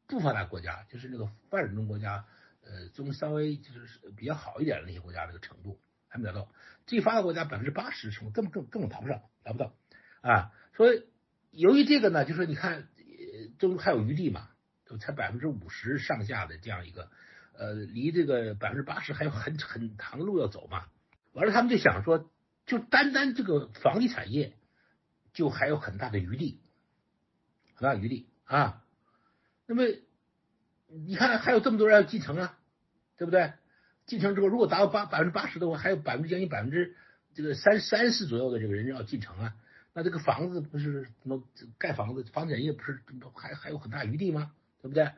不发达国家，就是那个发展中国家，呃，中稍微就是比较好一点的那些国家这个程度还没达到。最发达国家百分之八十程度，根本根根本谈不上，达不到啊。所以由于这个呢，就说你看，中还有余地嘛，就才百分之五十上下的这样一个，呃，离这个百分之八十还有很很长的路要走嘛。完了，他们就想说，就单单这个房地产业，就还有很大的余地。很大余地啊，那么你看还有这么多人要进城啊，对不对？进城之后，如果达到八百分之八十的话，还有百分之将近百分之这个三三十左右的这个人要进城啊，那这个房子不是什么盖房子，房产业不是还还有很大余地吗？对不对？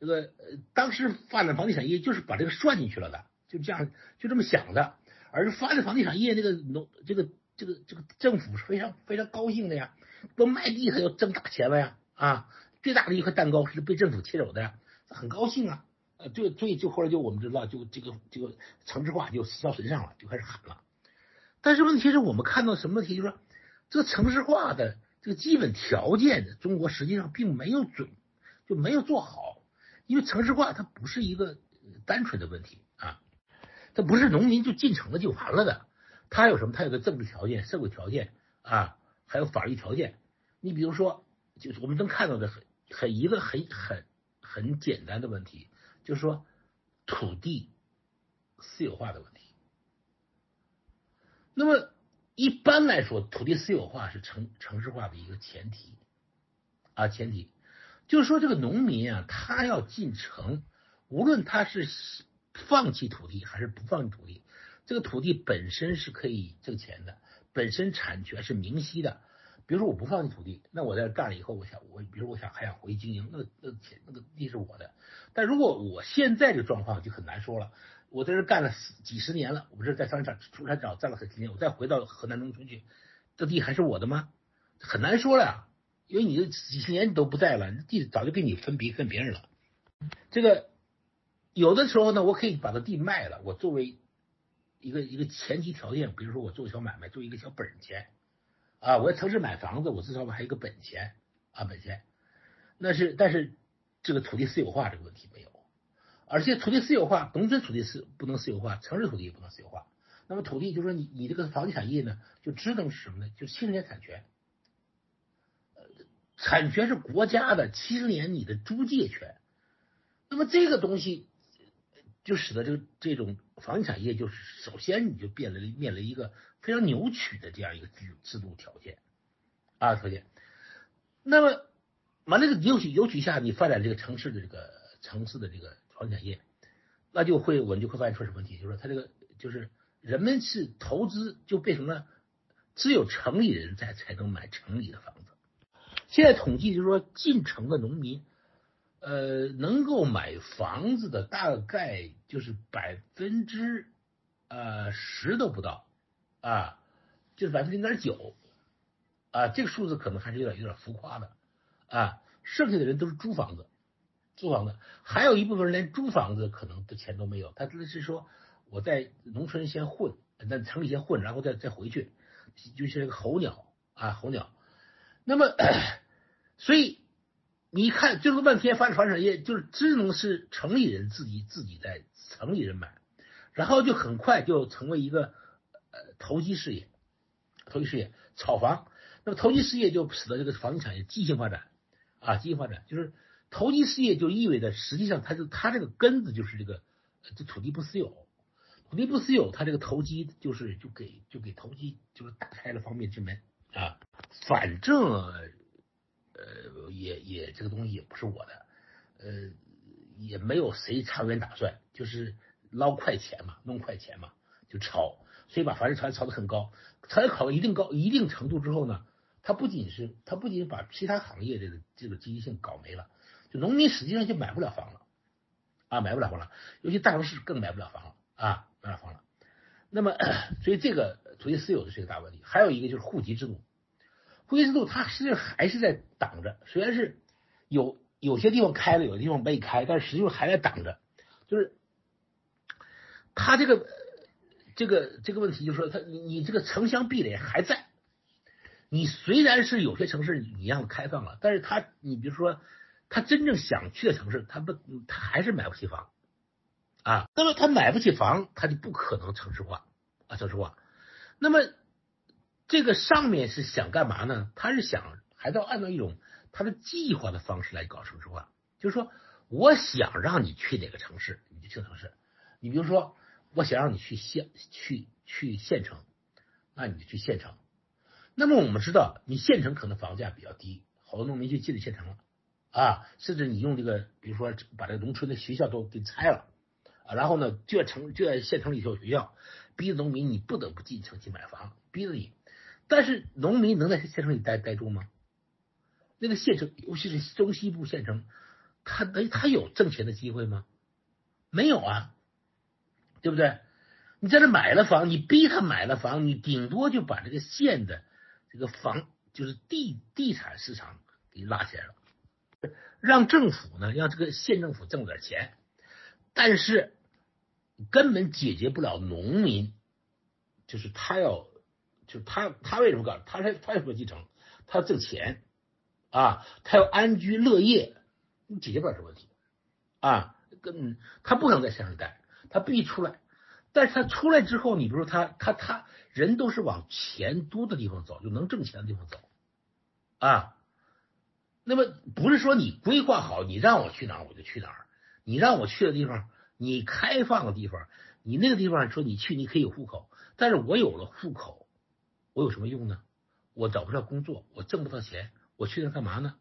这个呃，当时发展房地产业就是把这个算进去了的，就这样就这么想的。而发展房地产业那个农这个这个这个政府是非常非常高兴的呀。都卖地，他要挣大钱了呀！啊，最大的一块蛋糕是被政府切走的，很高兴啊！呃，就所以就后来就我们知道，就这个这个城市化就死到神上了，就开始喊了。但是问题是我们看到什么问题？就是说这个城市化的这个基本条件，中国实际上并没有准就没有做好，因为城市化它不是一个单纯的问题啊，它不是农民就进城了就完了的，它有什么？它有个政治条件、社会条件啊，还有法律条件。你比如说，就是我们能看到的很很一个很很很简单的问题，就是说土地私有化的问题。那么一般来说，土地私有化是城城市化的一个前提啊，前提就是说这个农民啊，他要进城，无论他是放弃土地还是不放弃土地，这个土地本身是可以挣钱的，本身产权是明晰的。比如说我不放弃土地，那我在这干了以后，我想我比如我想还想回经营，那那钱那个地是我的。但如果我现在这个状况就很难说了。我在这干了几十年了，我不是在商场出山找干了很几年，我再回到河南农村去，这地还是我的吗？很难说了呀，因为你这几十年你都不在了，地早就给你分别跟别人了。这个有的时候呢，我可以把这地卖了，我作为一个一个前提条件，比如说我做小买卖，做一个小本钱啊，我在城市买房子，我至少我还有个本钱啊本钱。那是但是这个土地私有化这个问题没有。而且土地私有化，农村土地是不能私有化，城市土地也不能私有化。那么土地就是说，你你这个房地产业呢，就只能是什么呢？就七十年产权，呃产权是国家的，七十年你的租借权。那么这个东西就使得这个这种房地产业就是首先你就变了面临一个非常扭曲的这样一个制制度条件啊条件。那么完了这个扭曲扭曲下，你发展这个城市的这个城市的这个。房产业，那就会我们就会发现出什么问题？就是说，他这个就是人们是投资就变成了只有城里人在才能买城里的房子。现在统计就是说，进城的农民，呃，能够买房子的大概就是百分之呃十都不到啊，就是百分之零点九啊，这个数字可能还是有点有点浮夸的啊，剩下的人都是租房子。租房子，还有一部分人连租房子可能的钱都没有。他只是说我在农村先混，在城里先混，然后再再回去，就像一个候鸟啊，候鸟。那么，所以你看，最后半天发展房产业，就是只能是城里人自己自己在城里人买，然后就很快就成为一个呃投机事业，投机事业炒房。那么投机事业就使得这个房地产业畸形发展啊，畸形发展就是。投机事业就意味着，实际上它就它这个根子就是这个，这土地不私有，土地不私有，它这个投机就是就给就给投机就是打开了方便之门啊。反正呃也也这个东西也不是我的，呃也没有谁长远打算，就是捞快钱嘛，弄快钱嘛，就炒，所以把房地产炒得很高，炒炒到一定高一定程度之后呢，它不仅是它不仅把其他行业的这个积极性搞没了。就农民实际上就买不了房了，啊，买不了房了，尤其大城市更买不了房了，啊，买不了房了。那么，所以这个土地私有的是一个大问题。还有一个就是户籍制度，户籍制度它实际上还是在挡着，虽然是有有些地方开了，有的地方没开，但是实际上还在挡着。就是他这个这个这个问题，就是说他你你这个城乡壁垒还在。你虽然是有些城市一样的开放了，但是他你比如说。他真正想去的城市，他不，他还是买不起房啊。那么他买不起房，他就不可能城市化啊，城市化。那么这个上面是想干嘛呢？他是想还要按照一种他的计划的方式来搞城市化，就是说，我想让你去哪个城市，你就去城市。你比如说，我想让你去县，去去县城，那你就去县城。那么我们知道，你县城可能房价比较低，好多农民就进了县城了。啊，甚至你用这个，比如说把这个农村的学校都给拆了，啊，然后呢，就在城就在县城里头有学校，逼着农民你不得不进城去买房，逼着你。但是农民能在县城里待待住吗？那个县城，尤其是中西部县城，他能他有挣钱的机会吗？没有啊，对不对？你在这买了房，你逼他买了房，你顶多就把这个县的这个房就是地地产市场给拉起来了。让政府呢，让这个县政府挣点钱，但是根本解决不了农民，就是他要，就他他为什么干？他他他为什么继承？他要挣钱啊，他要安居乐业，你解决不了这问题啊，跟他不可能在乡上待，他必须出来。但是他出来之后，你比如说他他他人都是往钱多的地方走，就能挣钱的地方走啊。那么不是说你规划好，你让我去哪儿我就去哪儿，你让我去的地方，你开放的地方，你那个地方说你去你可以有户口，但是我有了户口，我有什么用呢？我找不到工作，我挣不到钱，我去那干嘛呢？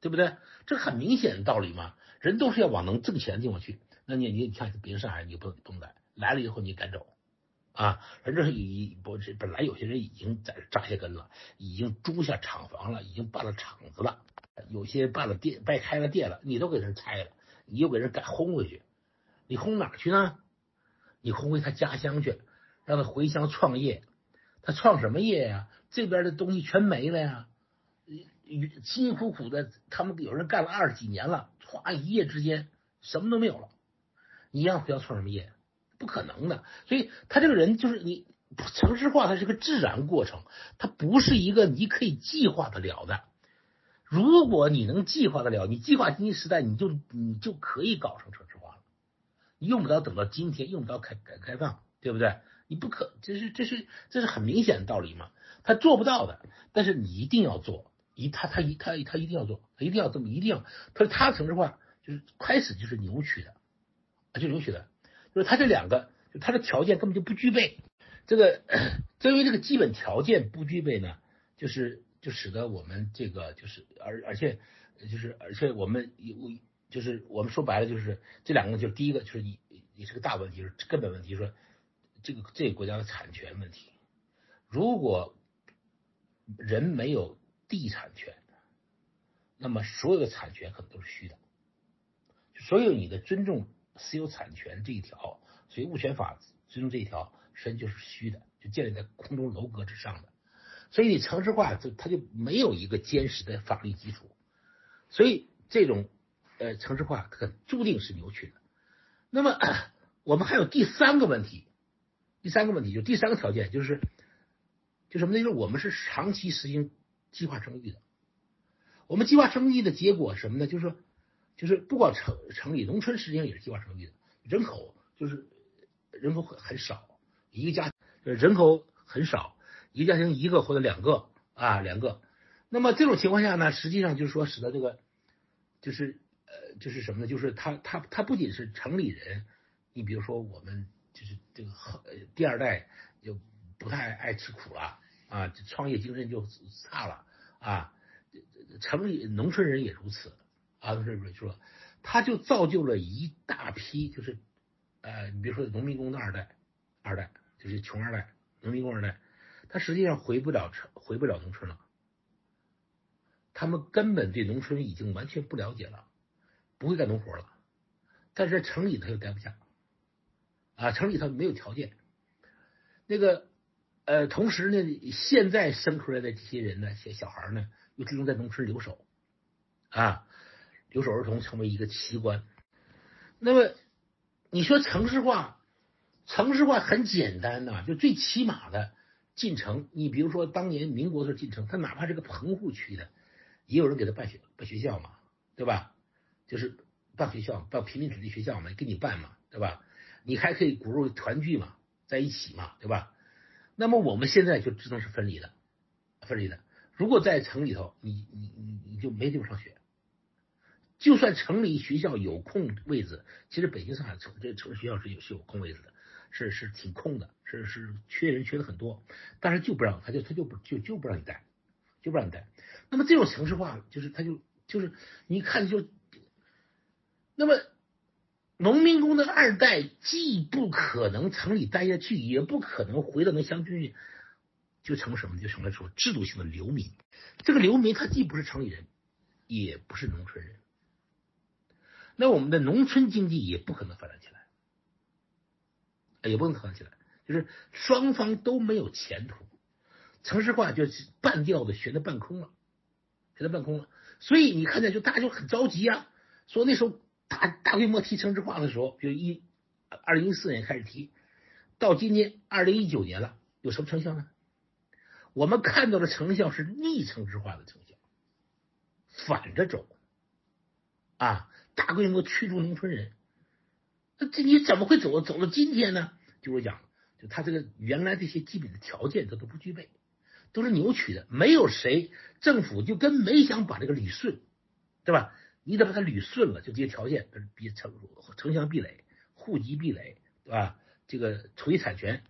对不对？这很明显的道理嘛。人都是要往能挣钱的地方去。那你你你看，比如上海，你不能不能来，来了以后你赶走啊。人这是已不是本来有些人已经在扎下根了，已经租下厂房了，已经办了厂子了，有些办了店，办开了店了，你都给人拆了，你又给人赶轰回去，你轰哪去呢？你轰回他家乡去，让他回乡创业。他创什么业呀？这边的东西全没了呀！辛辛苦苦的，他们有人干了二十几年了，唰，一夜之间什么都没有了。你让不要创什么业？不可能的。所以他这个人就是你城市化，它是个自然过程，它不是一个你可以计划得了的。如果你能计划得了，你计划经济时代，你就你就可以搞成城市化了。用不着等到今天，用不着开改开放，对不对？你不可，这是这是这是很明显的道理嘛？他做不到的，但是你一定要做，一他他一他他一定要做，他一定要这么一定要。他说他城市化就是开始就是扭曲的，啊就扭曲的，就是他这两个，就他的条件根本就不具备。这个正因为这个基本条件不具备呢，就是就使得我们这个就是而而且就是而且我们有就是我们说白了就是这两个就是第一个就是你你是个大问题，是根本问题，说。这个这个国家的产权问题，如果人没有地产权，那么所有的产权可能都是虚的。所有你的尊重私有产权这一条，所以物权法尊重这一条，实际上就是虚的，就建立在空中楼阁之上的。所以你城市化就它就没有一个坚实的法律基础，所以这种呃城市化它注定是扭曲的。那么 我们还有第三个问题。第三个问题就第三个条件就是，就什么呢？就是我们是长期实行计划生育的。我们计划生育的结果什么呢？就是说，就是不管城城里农村实际上也是计划生育的，人口就是人口很很少，一个家人口很少，一个家庭一个或者两个啊两个。那么这种情况下呢，实际上就是说使得这个就是呃就是什么呢？就是他他他不仅是城里人，你比如说我们。就是这个第二代就不太爱吃苦了啊，创业精神就差了啊，城里农村人也如此啊，是不是说他就造就了一大批就是呃，你比如说农民工的二代，二代就是穷二代，农民工二代，他实际上回不了城，回不了农村了，他们根本对农村已经完全不了解了，不会干农活了，但是在城里他又待不下。啊，城里头没有条件，那个呃，同时呢，现在生出来的这些人呢，些小孩呢，又集中在农村留守，啊，留守儿童成为一个奇观。那么你说城市化，城市化很简单呐，就最起码的进城。你比如说当年民国的时候进城，他哪怕是个棚户区的，也有人给他办学办学校嘛，对吧？就是办学校，办平民子弟学校嘛，给你办嘛，对吧？你还可以骨肉团聚嘛，在一起嘛，对吧？那么我们现在就只能是分离的，分离的。如果在城里头，你你你你就没地方上学。就算城里学校有空位子，其实北京、上海城这城市学校是有是有空位子的，是是挺空的，是是缺人缺的很多，但是就不让他就他就不就就不让你带，就不让你带。那么这种城市化就是他就就是你看就那么。农民工的二代既不可能城里待下去，也不可能回到那乡村去，就成什么？就成了说制度性的流民。这个流民他既不是城里人，也不是农村人，那我们的农村经济也不可能发展起来，也不能发展起来，就是双方都没有前途。城市化就是半吊子悬在半空了，悬在半空了。所以你看见就大家就很着急啊，说那时候。大 大规模提城市化的时候，比如一二零一四年开始提，到今年二零一九年了，有什么成效呢？我们看到的成效是逆城市化的成效，反着走啊，大规模驱逐农村人。那这你怎么会走走到今天呢？就是讲，就他这个原来这些基本的条件他都不具备，都是扭曲的。没有谁政府就跟没想把这个捋顺，对吧？你得把它捋顺了，就这些条件，比城城乡壁垒、户籍壁垒，对吧？这个土地产权，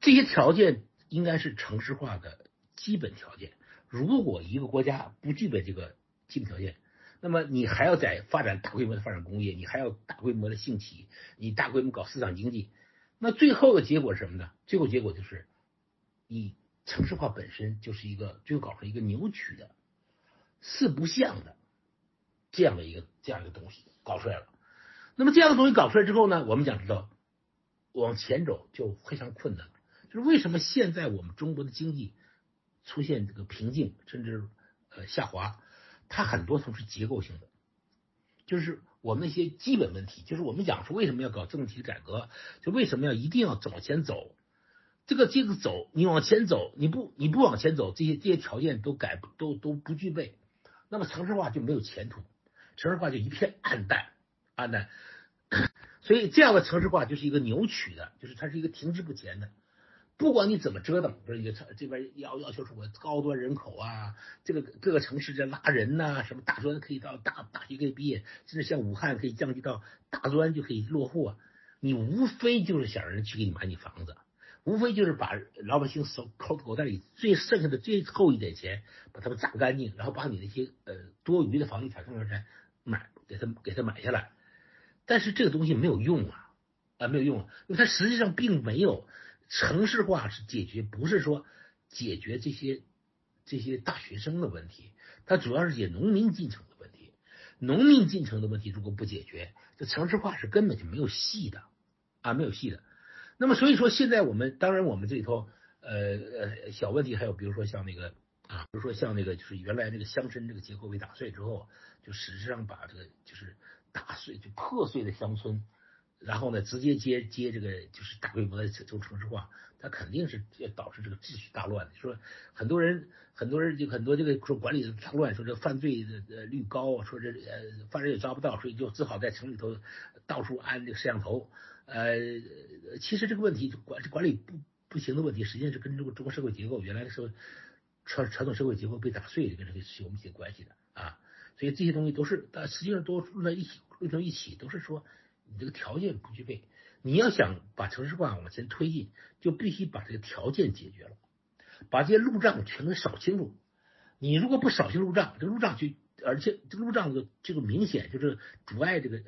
这些条件应该是城市化的基本条件。如果一个国家不具备这个基本条件，那么你还要在发展大规模的发展工业，你还要大规模的兴起，你大规模搞市场经济，那最后的结果是什么呢？最后结果就是，你城市化本身就是一个最后搞成一个扭曲的、四不像的。这样的一个这样一个东西搞出来了，那么这样的东西搞出来之后呢，我们想知道往前走就非常困难。就是为什么现在我们中国的经济出现这个瓶颈甚至呃下滑，它很多都是结构性的，就是我们那些基本问题，就是我们讲说为什么要搞政体改革，就为什么要一定要往前走，这个这个走你往前走，你不你不往前走，这些这些条件都改都都不具备，那么城市化就没有前途。城市化就一片暗淡，暗淡，所以这样的城市化就是一个扭曲的，就是它是一个停滞不前的。不管你怎么折腾，不是也城这边要要求什么高端人口啊，这个各个城市在拉人呐，什么大专可以到大大学可以毕业，甚至像武汉可以降级到大专就可以落户啊。你无非就是想人去给你买你房子，无非就是把老百姓手口口袋里最剩下的最后一点钱，把他们榨干净，然后把你那些呃多余的房地产剩下钱。买给他给他买下来，但是这个东西没有用啊啊没有用，因为它实际上并没有城市化是解决，不是说解决这些这些大学生的问题，它主要是解农民进城的问题。农民进城的问题如果不解决，这城市化是根本就没有戏的啊没有戏的。那么所以说现在我们当然我们这里头呃呃小问题还有比如说像那个。啊，比如说像那个，就是原来那个乡绅这个结构被打碎之后，就实质上把这个就是打碎，就破碎的乡村，然后呢直接接接这个就是大规模的这种城市化，它肯定是要导致这个秩序大乱。说很多人很多人就很多这个说管理的大乱，说这犯罪的呃率高，说这呃犯人也抓不到，所以就只好在城里头到处安这个摄像头。呃，其实这个问题管管理不不行的问题，实际上是跟这个中国社会结构原来的时候。传传统社会结构被打碎，跟这个是有密切关系的啊，所以这些东西都是，但实际上都论在一起，论成一起，都是说你这个条件不具备。你要想把城市化往前推进，就必须把这个条件解决了，把这些路障全都扫清楚。你如果不扫清路障，这路障就而且这个路障的这个明显就是阻碍这个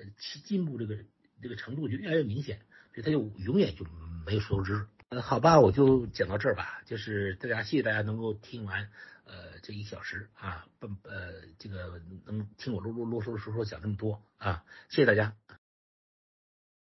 进步这个这个程度就越来越明显，所以它就永远就没有收支。呃，好吧，我就讲到这儿吧。就是大家，谢谢大家能够听完，呃，这一小时啊，不，呃，这个能听我啰啰啰嗦说说讲这么多啊，谢谢大家。